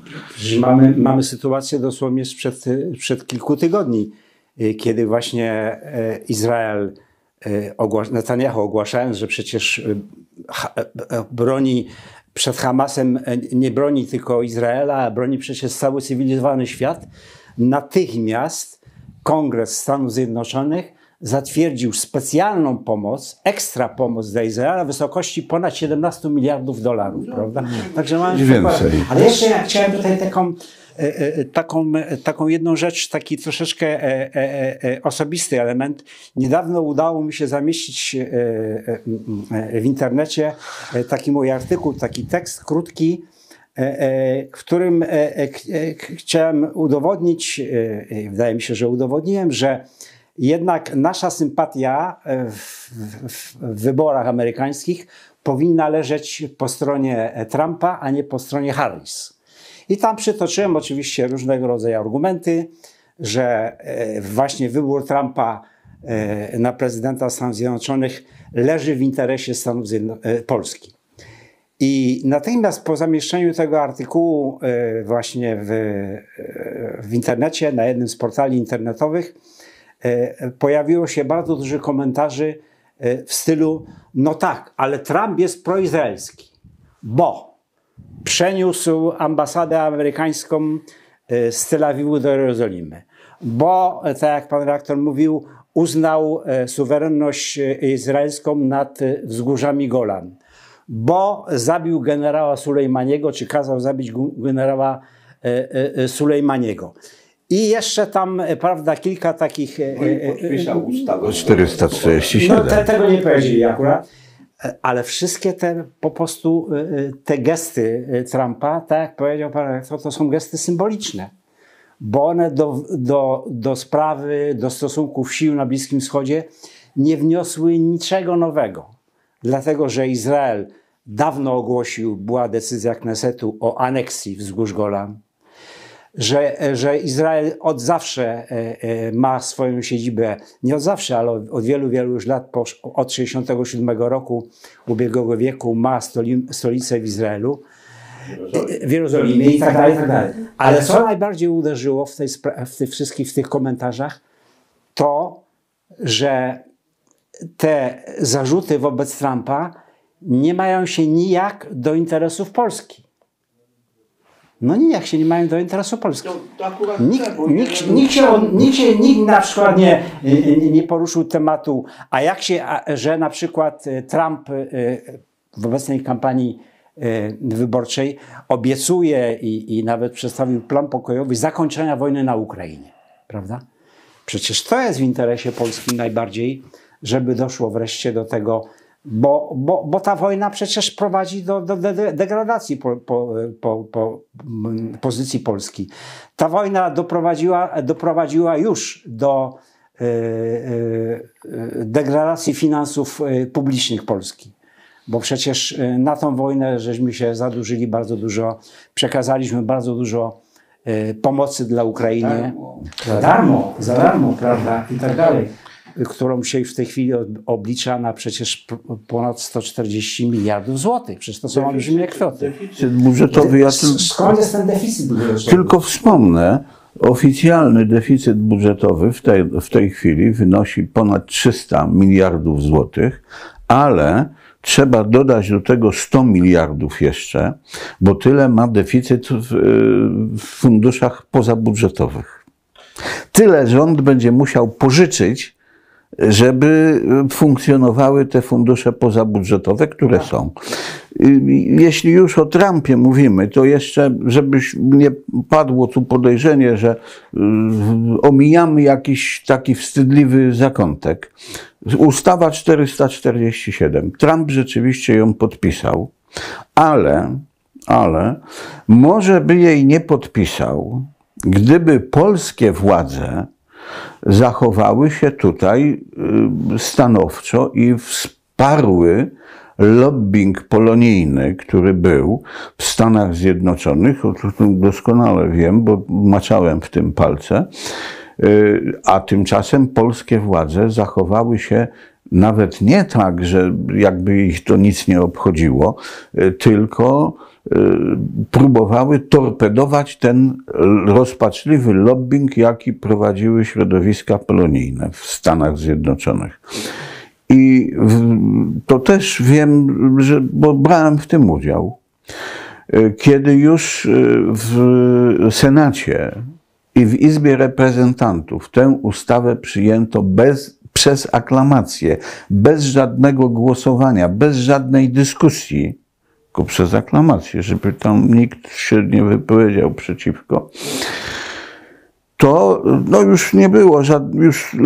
Speaker 3: Mamy, mamy sytuację dosłownie sprzed, sprzed kilku tygodni, kiedy właśnie e, Izrael, e, Netanyahu ogłaszając, że przecież y, e, broni przed Hamasem, nie broni tylko Izraela, a broni przecież cały cywilizowany świat, natychmiast Kongres Stanów Zjednoczonych zatwierdził specjalną pomoc, ekstra pomoc dla Izraela w wysokości ponad 17 miliardów dolarów, prawda? Także mamy
Speaker 4: więcej.
Speaker 3: ale jeszcze ja chciałem tutaj taką, taką, e, taką jedną rzecz, taki troszeczkę e, e, e, osobisty element. Niedawno udało mi się zamieścić e, e, e, w internecie e, taki mój artykuł, taki tekst krótki, e, e, w którym e, e, e, chciałem udowodnić, e, e, wydaje mi się, że udowodniłem, że jednak nasza sympatia e, w, w, w wyborach amerykańskich powinna leżeć po stronie e, Trumpa, a nie po stronie Harris. I tam przytoczyłem oczywiście różnego rodzaju argumenty, że e, właśnie wybór Trumpa e, na prezydenta Stanów Zjednoczonych leży w interesie Stanów Zjedno- e, Polski. I natychmiast po zamieszczeniu tego artykułu właśnie w, w internecie, na jednym z portali internetowych, pojawiło się bardzo dużo komentarzy w stylu: No tak, ale Trump jest proizraelski, bo przeniósł ambasadę amerykańską e, z Tel Awiwu do Jerozolimy, bo, tak jak pan redaktor mówił, uznał e, suwerenność e, izraelską nad wzgórzami Golan, bo zabił generała Sulejmaniego, czy kazał zabić generała Sulejmaniego. I jeszcze tam, prawda, kilka takich. e, e,
Speaker 4: ustawę 437.
Speaker 3: no, te, tego nie powiedzieli akurat. E, Ale wszystkie te po prostu e, e, te gesty Trumpa, tak jak powiedział pan rektor, to są gesty symboliczne. Bo one do, do, do sprawy, do stosunków sił na Bliskim Wschodzie nie wniosły niczego nowego. Dlatego, że Izrael dawno ogłosił, była decyzja Knesetu o aneksji wzgórz Golan, że, że Izrael od zawsze e, e, ma swoją siedzibę, nie od zawsze, ale od, wielu, wielu już lat, od 67 roku ubiegłego wieku ma stoli, stolicę w Izraelu, e, w Jerozolimie i tak dalej, i tak dalej. Ale co najbardziej uderzyło w, tej, w tych wszystkich w tych komentarzach, to, że te zarzuty wobec Trumpa nie mają się nijak do interesów Polski. No nijak się nie mają do interesu Polski. Nikt, nikt, nikt, się, nikt, się, nikt na przykład nie, nie, nie poruszył tematu, a jak się, że na przykład e, Trump e, w obecnej kampanii e, wyborczej obiecuje i, i nawet przedstawił plan pokojowy zakończenia wojny na Ukrainie. Prawda? Przecież to jest w interesie Polski najbardziej, żeby doszło wreszcie do tego, bo, bo, bo ta wojna przecież prowadzi do, do de- degradacji po, po, po, po m, pozycji Polski. Ta wojna doprowadziła, doprowadziła już do e, e, e, degradacji finansów publicznych Polski. Bo przecież na tą wojnę żeśmy się zadłużyli bardzo dużo, przekazaliśmy bardzo dużo pomocy dla Ukrainy. Za darmo, za darmo, prawda? I tak dalej. Którą się w tej chwili oblicza na przecież ponad 140 miliardów złotych. Przecież to są olbrzymie kwoty.
Speaker 4: Deficyt budżetowy, ja
Speaker 3: Skąd jest ten deficyt budżetowy?
Speaker 4: tylko wspomnę, oficjalny deficyt budżetowy w tej, w tej chwili wynosi ponad 300 miliardów złotych, ale trzeba dodać do tego 100 miliardów jeszcze, bo tyle ma deficyt w, w funduszach pozabudżetowych. Tyle rząd będzie musiał pożyczyć, żeby funkcjonowały te fundusze pozabudżetowe, które są. Y, Jeśli już o Trumpie mówimy, to jeszcze, żebyś nie padło tu podejrzenie, że y, omijamy jakiś taki wstydliwy zakątek. Ustawa 447. Trump rzeczywiście ją podpisał, ale, ale może by jej nie podpisał, gdyby polskie władze zachowały się tutaj y, stanowczo i wsparły lobbying polonijny, który był w Stanach Zjednoczonych, o tym doskonale wiem, bo maczałem w tym palce, y, a tymczasem polskie władze zachowały się nawet nie tak, że jakby ich to nic nie obchodziło, y, tylko próbowały torpedować ten rozpaczliwy lobbying, jaki prowadziły środowiska polonijne w Stanach Zjednoczonych. I to też wiem, że, bo brałem w tym udział. Y, Kiedy już y, w Senacie i w Izbie Reprezentantów tę ustawę przyjęto bez, przez aklamację, bez żadnego głosowania, bez żadnej dyskusji, tylko przez aklamację, żeby tam nikt się nie wypowiedział przeciwko, to no już nie było, już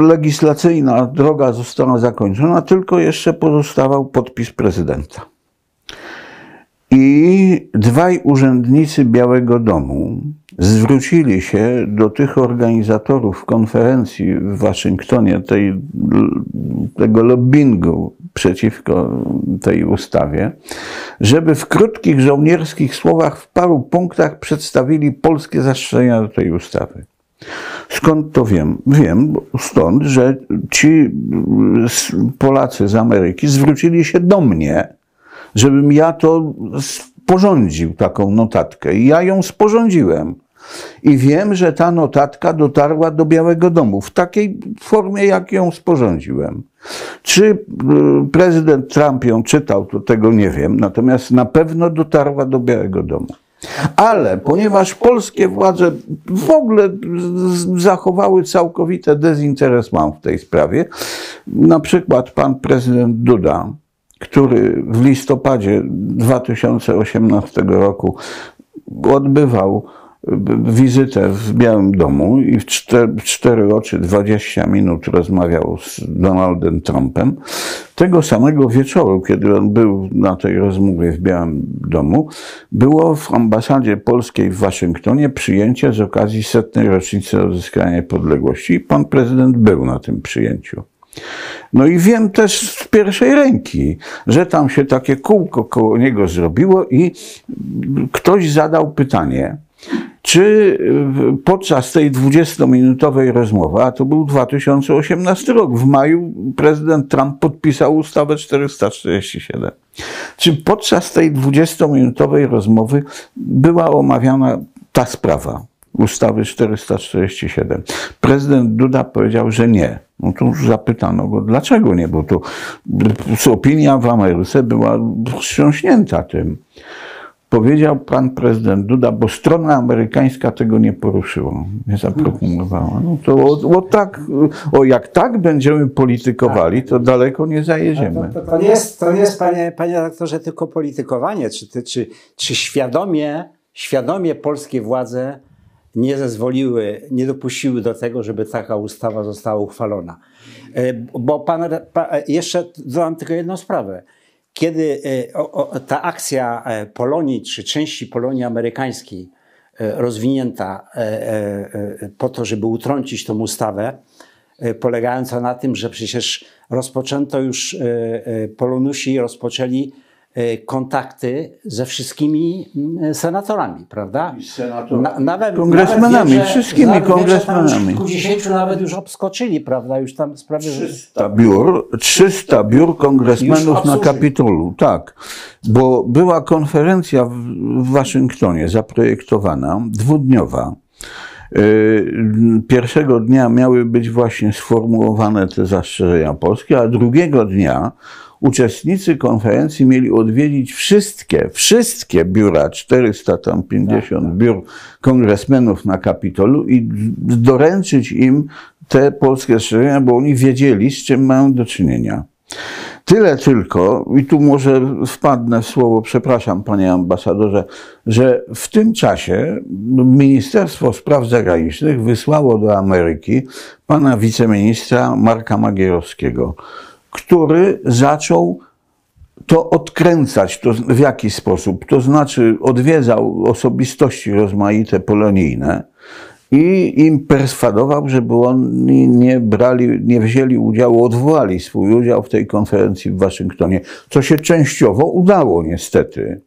Speaker 4: legislacyjna droga została zakończona, tylko jeszcze pozostawał podpis prezydenta. I dwaj urzędnicy Białego Domu zwrócili się do tych organizatorów konferencji w Waszyngtonie, tej, tego lobbingu przeciwko tej ustawie, żeby w krótkich żołnierskich słowach w paru punktach przedstawili polskie zastrzeżenia do tej ustawy. Skąd to wiem? Wiem stąd, że ci Polacy z Ameryki zwrócili się do mnie, żebym ja to sporządził, taką notatkę. I ja ją sporządziłem. I wiem, że ta notatka dotarła do Białego Domu w takiej formie, jak ją sporządziłem. Czy y, prezydent Trump ją czytał, to tego nie wiem, natomiast na pewno dotarła do Białego Domu. Ale ponieważ polskie władze w ogóle zachowały całkowite dezinteresman w tej sprawie, na przykład pan prezydent Duda, który w listopadzie 2018 roku odbywał wizytę w Białym Domu i w cztery, w cztery oczy 20 minut rozmawiał z Donaldem Trumpem. Tego samego wieczoru, kiedy on był na tej rozmowie w Białym Domu, było w ambasadzie polskiej w Waszyngtonie przyjęcie z okazji setnej rocznicy odzyskania niepodległości i pan prezydent był na tym przyjęciu. No i wiem też z pierwszej ręki, że tam się takie kółko koło niego zrobiło i ktoś zadał pytanie, czy podczas tej 20-minutowej rozmowy, a to był 2018 rok, w maju prezydent Trump podpisał ustawę 447. Czy podczas tej 20-minutowej rozmowy była omawiana ta sprawa? ustawy 447. Prezydent Duda powiedział, że nie. No to już zapytano go, dlaczego nie, bo to opinia w Ameryce była wstrząśnięta tym. Powiedział pan prezydent Duda, bo strona amerykańska tego nie poruszyła, nie zaproponowała. No to o, o tak, o jak tak będziemy politykowali, to daleko nie zajedziemy.
Speaker 3: To, to, to nie jest, to nie jest panie, panie redaktorze, tylko politykowanie. Czy, ty- czy, czy świadomie, świadomie polskie władze nie zezwoliły, nie dopuściły do tego, żeby taka ustawa została uchwalona? E, Bo pan, e, jeszcze dodam tylko jedną sprawę. Kiedy e, ta akcja e, Polonii, czy części Polonii amerykańskiej e, rozwinięta po to, żeby utrącić tą ustawę, polegająca na tym, że przecież rozpoczęto już, Polonusi rozpoczęli kontakty ze wszystkimi mm, senatorami, prawda? Na, nawet,
Speaker 4: Kongresmenami,
Speaker 3: nawet
Speaker 4: wszystkimi
Speaker 3: nawet
Speaker 4: kongresmenami.
Speaker 3: Już kilkudziesięciu nawet już obskoczyli, prawda? Już tam sprawy...
Speaker 4: 300 biur, 300 biur kongresmenów na. Kapitolu, tak. Bo była konferencja w, w Waszyngtonie zaprojektowana, dwudniowa. Yy, Pierwszego dnia miały być właśnie sformułowane te zastrzeżenia polskie, a drugiego dnia uczestnicy konferencji mieli odwiedzić wszystkie, wszystkie biura, 450 biur kongresmenów na Kapitolu i doręczyć im te polskie zastrzeżenia, bo oni wiedzieli, z czym mają do czynienia. Tyle tylko, i tu może wpadnę w słowo, przepraszam panie ambasadorze, że w tym czasie Ministerstwo Spraw Zagranicznych wysłało do Ameryki pana wiceministra Marka Magierowskiego, który zaczął to odkręcać. To w jaki sposób? To znaczy odwiedzał osobistości rozmaite polonijne i im perswadował, żeby oni nie brali, nie wzięli udziału, odwołali swój udział w tej konferencji w Waszyngtonie, co się częściowo udało niestety.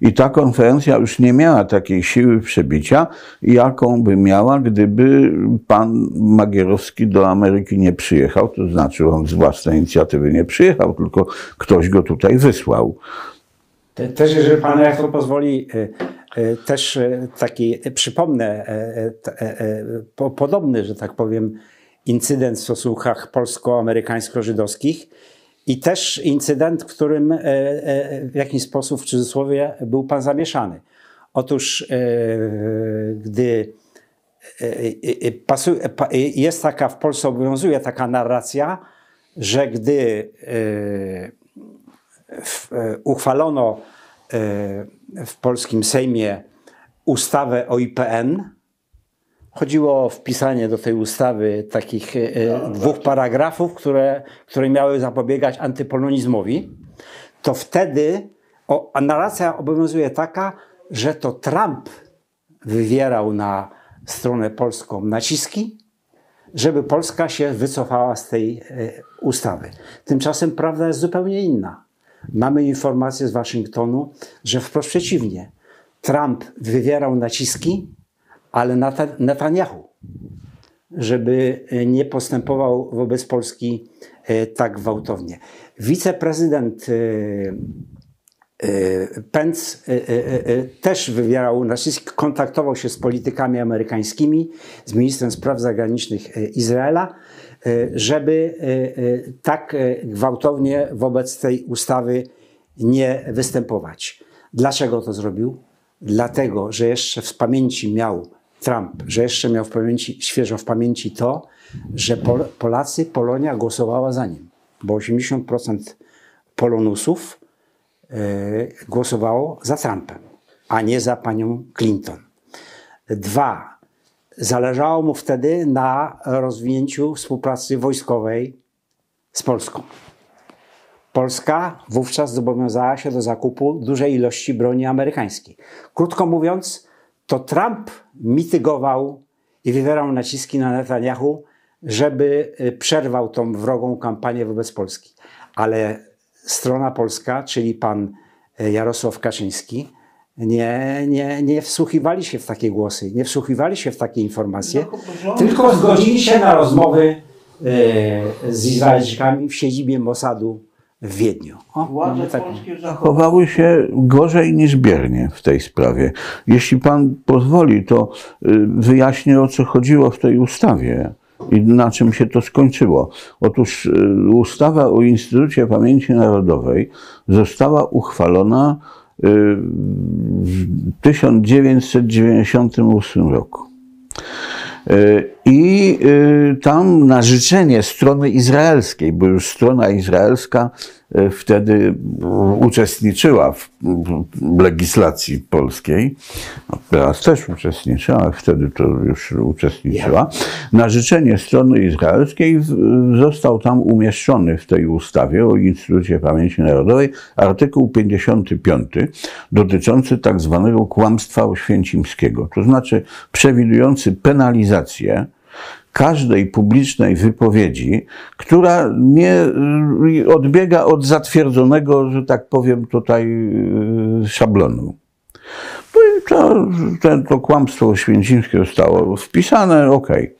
Speaker 4: I ta konferencja już nie miała takiej siły przebicia, jaką by miała, gdyby pan Magierowski do Ameryki nie przyjechał. To znaczy, on z własnej inicjatywy nie przyjechał, tylko ktoś go tutaj wysłał.
Speaker 3: Te- Też, jeżeli Pan jak pozwoli, też taki, przypomnę, podobny, że tak powiem, incydent w stosunkach polsko-amerykańsko-żydowskich i też incydent, w którym e, e, w jakiś sposób, w cudzysłowie, był Pan zamieszany. Otóż, e, gdy jest taka, w Polsce obowiązuje taka narracja, że gdy uchwalono w polskim Sejmie ustawę o IPN. Chodziło o wpisanie do tej ustawy takich e, dwóch paragrafów, które, które miały zapobiegać antypolonizmowi. To wtedy o, a narracja obowiązuje taka, że to Trump wywierał na stronę polską naciski, żeby Polska się wycofała z tej e, ustawy. Tymczasem prawda jest zupełnie inna. Mamy informację z Waszyngtonu, że wprost przeciwnie. Trump wywierał naciski, ale Netanyahu, żeby e, nie postępował wobec Polski e, tak gwałtownie. Wiceprezydent e, Pence też wywierał nacisk, kontaktował się z politykami amerykańskimi, z ministrem spraw zagranicznych Izraela, żeby tak gwałtownie wobec tej ustawy nie występować. Dlaczego to zrobił? Dlatego, że jeszcze w pamięci miał Trump, że jeszcze miał w pamięci, świeżo w pamięci to, że Pol- Polacy, Polonia głosowała za nim, bo 80% Polonusów e, głosowało za Trumpem, a nie za panią Clinton. Dwa, zależało mu wtedy na rozwinięciu współpracy wojskowej z Polską. Polska wówczas zobowiązała się do zakupu dużej ilości broni amerykańskiej. Krótko mówiąc, to Trump mitygował i wywierał naciski na Netanyahu, żeby y, przerwał tą wrogą kampanię wobec Polski. Ale strona polska, czyli pan y, Jarosław Kaczyński, nie, nie, nie wsłuchiwali się w takie głosy, nie wsłuchiwali się w takie informacje, tylko zgodzili się na rozmowy y, z Izraelczykami w siedzibie Mossadu w Wiedniu. O, mamy taką.
Speaker 4: zachowały się gorzej niż biernie w tej sprawie. Jeśli pan pozwoli, to y, wyjaśnię o co chodziło w tej ustawie i na czym się to skończyło. Otóż y, ustawa o Instytucie Pamięci Narodowej została uchwalona y, w 1998 roku. I y, tam na życzenie strony izraelskiej, bo już strona izraelska y, wtedy y, uczestniczyła w legislacji polskiej, no, teraz też uczestniczy, ale wtedy to już uczestniczyła. Na życzenie strony izraelskiej został tam umieszczony w tej ustawie o Instytucie Pamięci Narodowej artykuł 55 dotyczący tak zwanego kłamstwa oświęcimskiego, to znaczy przewidujący penalizację każdej publicznej wypowiedzi, która nie y, odbiega od zatwierdzonego, że tak powiem, tutaj y, szablonu. No i to, to, kłamstwo oświęcimskie zostało wpisane, okej.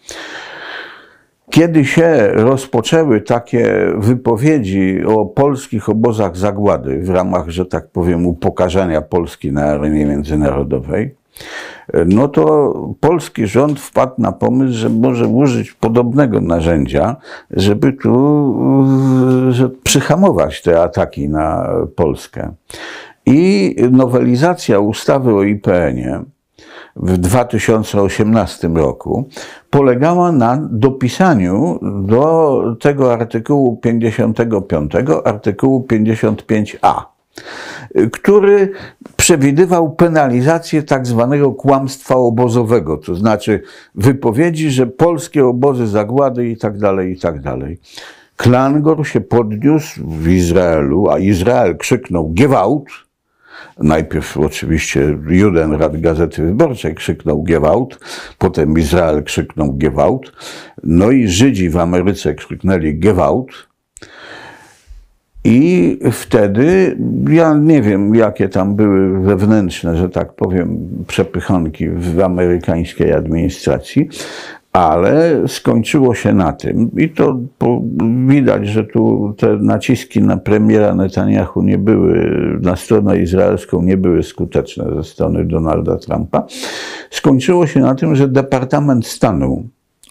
Speaker 4: Kiedy się rozpoczęły takie wypowiedzi o polskich obozach zagłady w ramach, że tak powiem, upokarzania Polski na arenie międzynarodowej, no to polski rząd wpadł na pomysł, że może użyć podobnego narzędzia, żeby tu przyhamować te ataki na Polskę. I nowelizacja ustawy o IPN-ie w 2018 roku polegała na dopisaniu do tego artykułu 55 artykułu 55a który przewidywał penalizację tak zwanego kłamstwa obozowego, to znaczy wypowiedzi, że polskie obozy zagłady i tak dalej, i tak dalej. Klangor się podniósł w Izraelu, a Izrael krzyknął Gewalt, Najpierw oczywiście Judenrat Gazety Wyborczej krzyknął Gewalt, potem Izrael krzyknął Gewalt, no i Żydzi w Ameryce krzyknęli Gewalt. I wtedy, ja nie wiem, jakie tam były wewnętrzne, że tak powiem, przepychanki w amerykańskiej administracji, ale skończyło się na tym, i to widać, że tu te naciski na premiera Netanyahu nie były, na stronę izraelską nie były skuteczne ze strony Donalda Trumpa. Skończyło się na tym, że Departament Stanu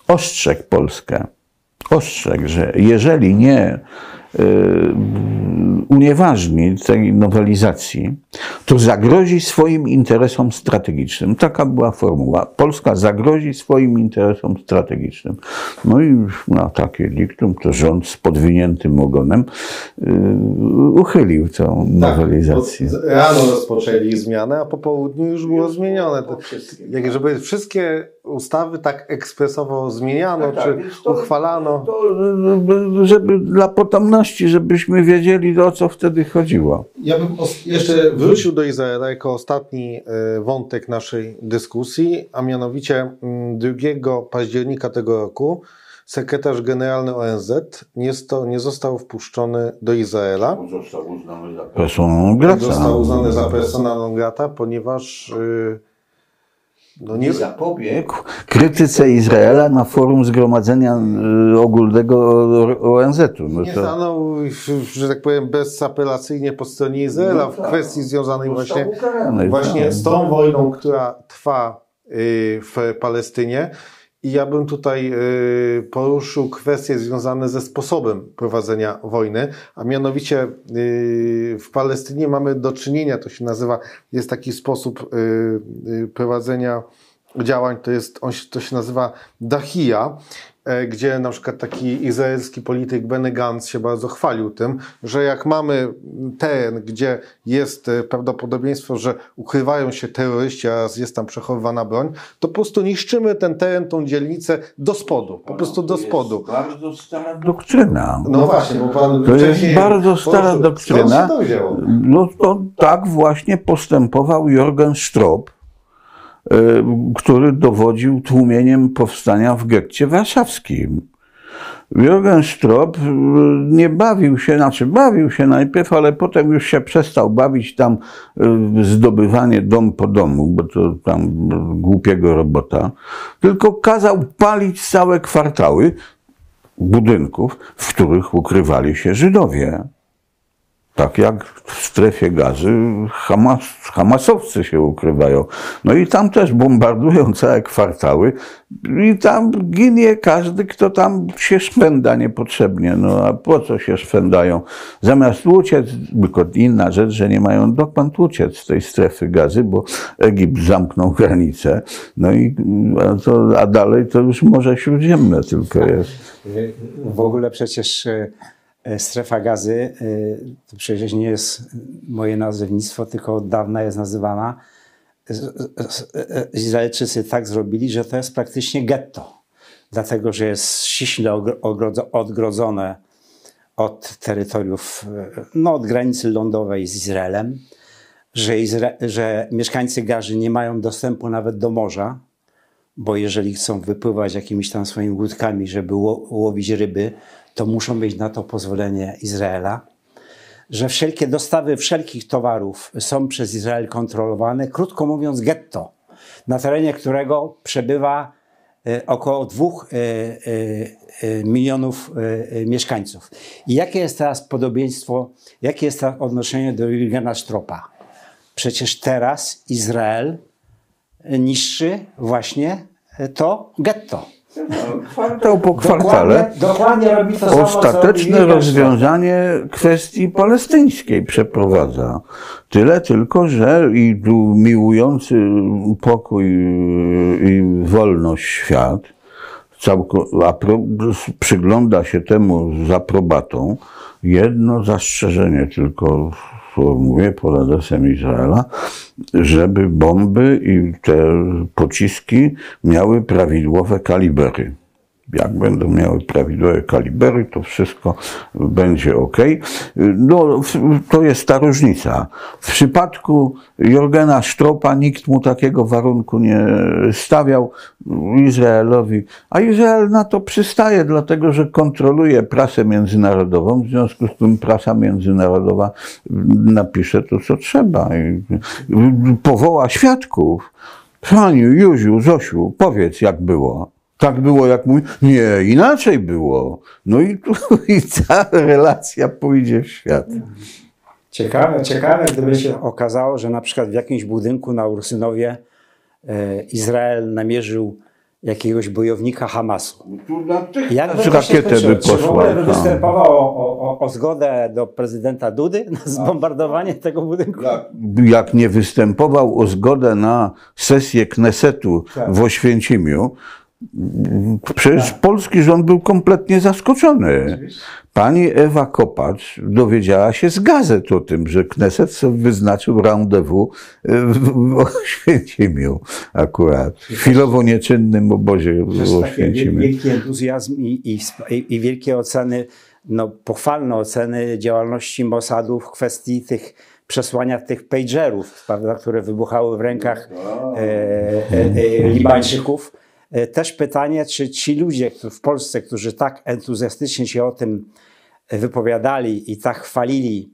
Speaker 4: ostrzegł Polskę, ostrzegł, że jeżeli nie unieważni tej nowelizacji, to zagrozi swoim interesom strategicznym. Taka była formuła. Polska zagrozi swoim interesom strategicznym. No i na takie diktum to rząd z podwiniętym ogonem y, uchylił tą nowelizację.
Speaker 2: Tak, bo rano rozpoczęli zmianę, a po południu już było zmienione. To, jak żeby wszystkie ustawy tak ekspresowo zmieniano,
Speaker 4: Tak,
Speaker 2: czy
Speaker 4: więc to-
Speaker 2: uchwalano.
Speaker 4: To, żeby dla potomności, żebyśmy wiedzieli, o co wtedy chodziło.
Speaker 2: Ja bym jeszcze wrócił do Izraela jako ostatni e, wątek naszej dyskusji, a mianowicie mm, 2 października tego roku sekretarz generalny ONZ nie, sto, nie został wpuszczony do Izraela.
Speaker 4: Został uznany za personą grata.
Speaker 2: Został uznany za persona non grata, ponieważ y, no nie,
Speaker 4: nie zapobiegł krytyce Izraela na forum Zgromadzenia y, Ogólnego ONZ-u. No
Speaker 2: nie
Speaker 4: to
Speaker 2: stanął, że tak powiem, bezapelacyjnie po stronie Izraela
Speaker 4: No
Speaker 2: w
Speaker 4: tak.
Speaker 2: kwestii związanej właśnie
Speaker 4: został ukarany.
Speaker 2: właśnie
Speaker 4: tak.
Speaker 2: z tą wojną, która trwa y, w Palestynie. I ja bym tutaj y, poruszył kwestie związane ze sposobem prowadzenia wojny, a mianowicie y, w Palestynie mamy do czynienia, to się nazywa, jest taki sposób y, prowadzenia działań, to, jest, on to się nazywa Dahia, gdzie na przykład taki izraelski polityk Benny Gantz się bardzo chwalił tym, że jak mamy teren, gdzie jest e, prawdopodobieństwo, że ukrywają się terroryści, a jest tam przechowywana broń, to po prostu niszczymy ten teren, tą dzielnicę do spodu, po prostu do spodu.
Speaker 4: Bardzo stara doktryna.
Speaker 2: No właśnie, bo pan
Speaker 4: To jest bardzo stara doktryna.
Speaker 2: Skąd się to wzięło?
Speaker 4: No to tak właśnie postępował Jorgen Strop, który dowodził tłumieniem powstania w getcie warszawskim. Jorgen Strop y, nie bawił się, znaczy bawił się najpierw, ale potem już się przestał bawić tam y, zdobywanie dom po domu, bo to tam y, głupiego robota, tylko kazał palić całe kwartały budynków, w których ukrywali się Żydowie. Tak jak w strefie gazy Hamas, Hamasowcy się ukrywają. No i tam też bombardują całe kwartały i tam ginie każdy, kto tam się szpęda niepotrzebnie. No a po co się szpędają? Zamiast uciec, tylko inna rzecz, że nie mają dokąd uciec z tej strefy gazy, bo Egipt zamknął granicę. No i a, to, a dalej to już Morze Śródziemne tylko jest.
Speaker 3: W ogóle przecież e, strefa gazy e, to przecież nie jest moje nazewnictwo, tylko od dawna jest nazywana. e, Izraelczycy tak zrobili, że to jest praktycznie getto. Dlatego, że jest ściśle odgrodzone od terytoriów, e, no od granicy lądowej z Izraelem, że, Izra- że mieszkańcy Gazy nie mają dostępu nawet do morza, bo jeżeli chcą wypływać jakimiś tam swoimi łódkami, żeby ło- łowić ryby, to muszą mieć na to pozwolenie Izraela. Że wszelkie dostawy wszelkich towarów są przez Izrael kontrolowane, krótko mówiąc, getto, na terenie którego przebywa e, około dwóch e, e, milionów mieszkańców. I jakie jest teraz podobieństwo, jakie jest teraz odnoszenie do Jurgena Stropa? Przecież teraz Izrael niszczy właśnie to getto.
Speaker 4: Kwartał po kwartale.
Speaker 3: Dokładnie, dokładnie to samo,
Speaker 4: ostateczne
Speaker 3: Jurgen
Speaker 4: rozwiązanie kwestii palestyńskiej przeprowadza. Tyle tylko, że i tu miłujący pokój i wolność świat całko, apro- przygląda się temu z aprobatą. Jedno zastrzeżenie tylko formułuję pod adresem Izraela, żeby bomby i te pociski miały prawidłowe kalibry jak będą miały prawidłowe kalibery, to wszystko będzie ok. No, to jest ta różnica. W przypadku Jorgena Stropa nikt mu takiego warunku nie stawiał Izraelowi, a Izrael na to przystaje, dlatego że kontroluje prasę międzynarodową, w związku z tym prasa międzynarodowa napisze to, co trzeba i powoła świadków. Franiu, Józiu, Zosiu, powiedz jak było. Tak było jak mój? Nie, inaczej było. No i tu i cała relacja pójdzie w świat.
Speaker 3: Ciekawe, ciekawe, gdyby się okazało, że na przykład w jakimś budynku na Ursynowie e, Izrael namierzył jakiegoś bojownika Hamasu. Jak
Speaker 4: Z rakietę by
Speaker 3: Czy w
Speaker 4: posłał,
Speaker 3: ogóle by
Speaker 4: tak.
Speaker 3: występował o, o, o zgodę do prezydenta Dudy na zbombardowanie tego budynku?
Speaker 4: Jak nie występował o zgodę na sesję Knesetu w Oświęcimiu, przecież polski rząd był kompletnie zaskoczony. Pani Ewa Kopacz dowiedziała się z gazet o tym, że Kneset sobie wyznaczył rendezvous w w Oświęcimiu akurat. W chwilowo nieczynnym obozie w Oświęcimiu.
Speaker 3: wielki entuzjazm i, i, i, i wielkie oceny, no, pochwalne oceny działalności Mossadu w kwestii tych przesłania tych pagerów, prawda, które wybuchały w rękach e, e, e, Libańczyków. E, Też pytanie, czy ci ludzie którzy w Polsce, którzy tak entuzjastycznie się o tym wypowiadali i tak chwalili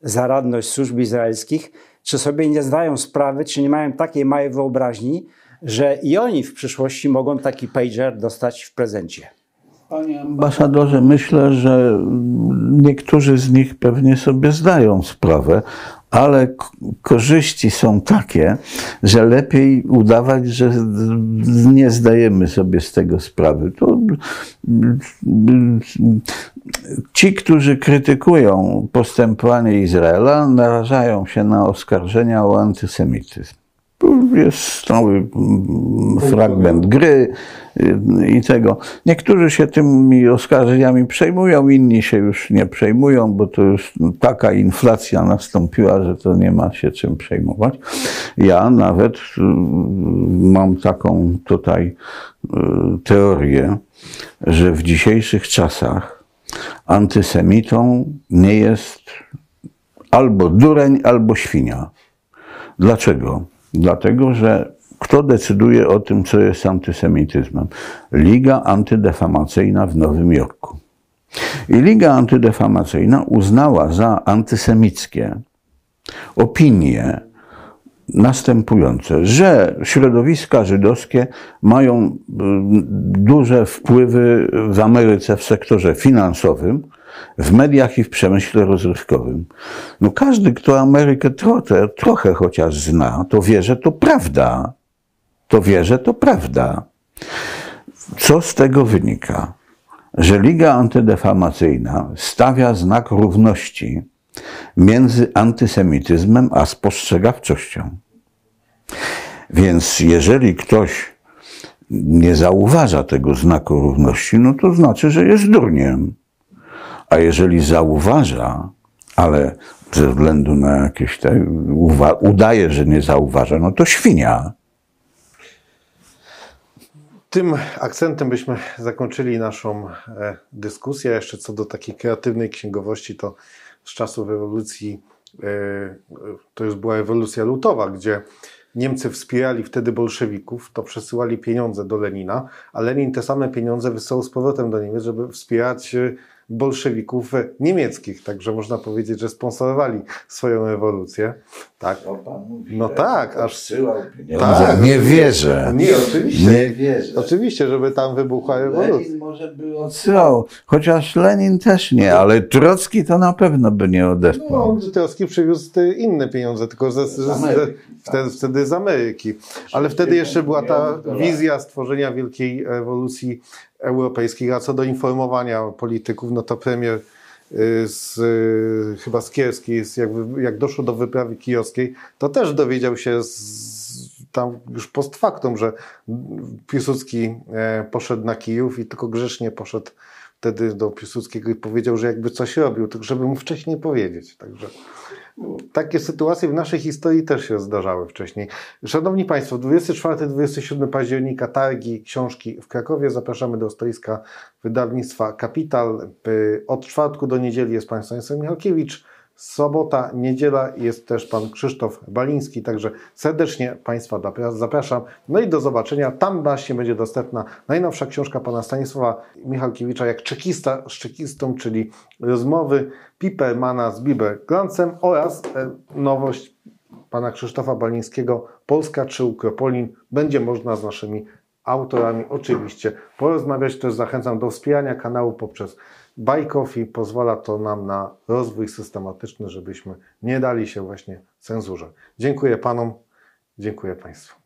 Speaker 3: zaradność służb izraelskich, czy sobie nie zdają sprawy, czy nie mają takiej małej wyobraźni, że i oni w przyszłości mogą taki pager dostać w prezencie.
Speaker 4: Panie ambasadorze, myślę, że niektórzy z nich pewnie sobie zdają sprawę, ale korzyści są takie, że lepiej udawać, że nie zdajemy sobie z tego sprawy. To ci, którzy krytykują postępowanie Izraela, narażają się na oskarżenia o antysemityzm. Jest stały mm, fragment gry y, i tego. Niektórzy się tymi oskarżeniami przejmują, inni się już nie przejmują, bo to już taka inflacja nastąpiła, że to nie ma się czym przejmować. Ja nawet y, mam taką tutaj y, teorię, że w dzisiejszych czasach antysemitą nie jest albo dureń, albo świnia. Dlaczego? Dlatego, że kto decyduje o tym, co jest antysemityzmem? Liga Antydefamacyjna w Nowym Jorku. I Liga Antydefamacyjna uznała za antysemickie opinie następujące, że środowiska żydowskie mają y, duże wpływy w Ameryce w sektorze finansowym, w mediach i w przemyśle rozrywkowym. No każdy, kto Amerykę trochę, trochę chociaż zna, to wie, że to prawda. To wie, że to prawda. Co z tego wynika? Że Liga Antydefamacyjna stawia znak równości między antysemityzmem a spostrzegawczością. Więc jeżeli ktoś nie zauważa tego znaku równości, no to znaczy, że jest durniem. A jeżeli zauważa, ale ze względu na jakieś te, udaje, że nie zauważa, no to świnia.
Speaker 2: Tym akcentem byśmy zakończyli naszą e, dyskusję. Jeszcze co do takiej kreatywnej księgowości, to z czasów rewolucji, e, to już była rewolucja lutowa, gdzie Niemcy wspierali wtedy bolszewików, to przesyłali pieniądze do Lenina, a Lenin te same pieniądze wysyłał z powrotem do Niemiec, żeby wspierać e, bolszewików e, niemieckich. Także można powiedzieć, że sponsorowali swoją rewolucję. Tak. No tak, aż Tak.
Speaker 4: Nie wierzę.
Speaker 2: Nie, oczywiście.
Speaker 4: Nie wierzę.
Speaker 2: Oczywiście, żeby tam wybuchła rewolucja.
Speaker 4: Lenin może by odsyłał, chociaż Lenin też nie, ale Trocki to na pewno by nie odesłał.
Speaker 2: No, Trocki przywiózł te inne pieniądze, tylko że, że, że
Speaker 4: Ameryki,
Speaker 2: wtedy, wtedy z Ameryki. Ale wtedy jeszcze była ta wizja stworzenia wielkiej rewolucji europejskiej, a co do informowania polityków, no to premier y, z, y, chyba z Kierskiej, z jak, jak doszło do wyprawy kijowskiej, to też dowiedział się z, tam już post factum, że Piłsudski e, poszedł na Kijów i tylko grzecznie poszedł wtedy do Piłsudskiego i powiedział, że jakby coś robił, to żeby mu wcześniej powiedzieć. Także Takie sytuacje w naszej historii też się zdarzały wcześniej. Szanowni Państwo, 24-27 października targi książki w Krakowie. Zapraszamy do stoiska wydawnictwa Kapital. Od czwartku do niedzieli jest Pan Stanisław Michalkiewicz. Sobota, niedziela jest też Pan Krzysztof Baliński, także serdecznie Państwa zapra- zapraszam. No i do zobaczenia. Tam właśnie będzie dostępna najnowsza książka Pana Stanisława Michalkiewicza, jak czekista z czekistą, czyli rozmowy Pipermana z Bieber Glancem oraz e, nowość Pana Krzysztofa Balińskiego Polska czy Ukropolin. Będzie można z naszymi autorami oczywiście porozmawiać. Też zachęcam do wspierania kanału poprzez Coffee. Pozwala to nam na rozwój systematyczny, żebyśmy nie dali się właśnie cenzurze. Dziękuję Panom, dziękuję Państwu.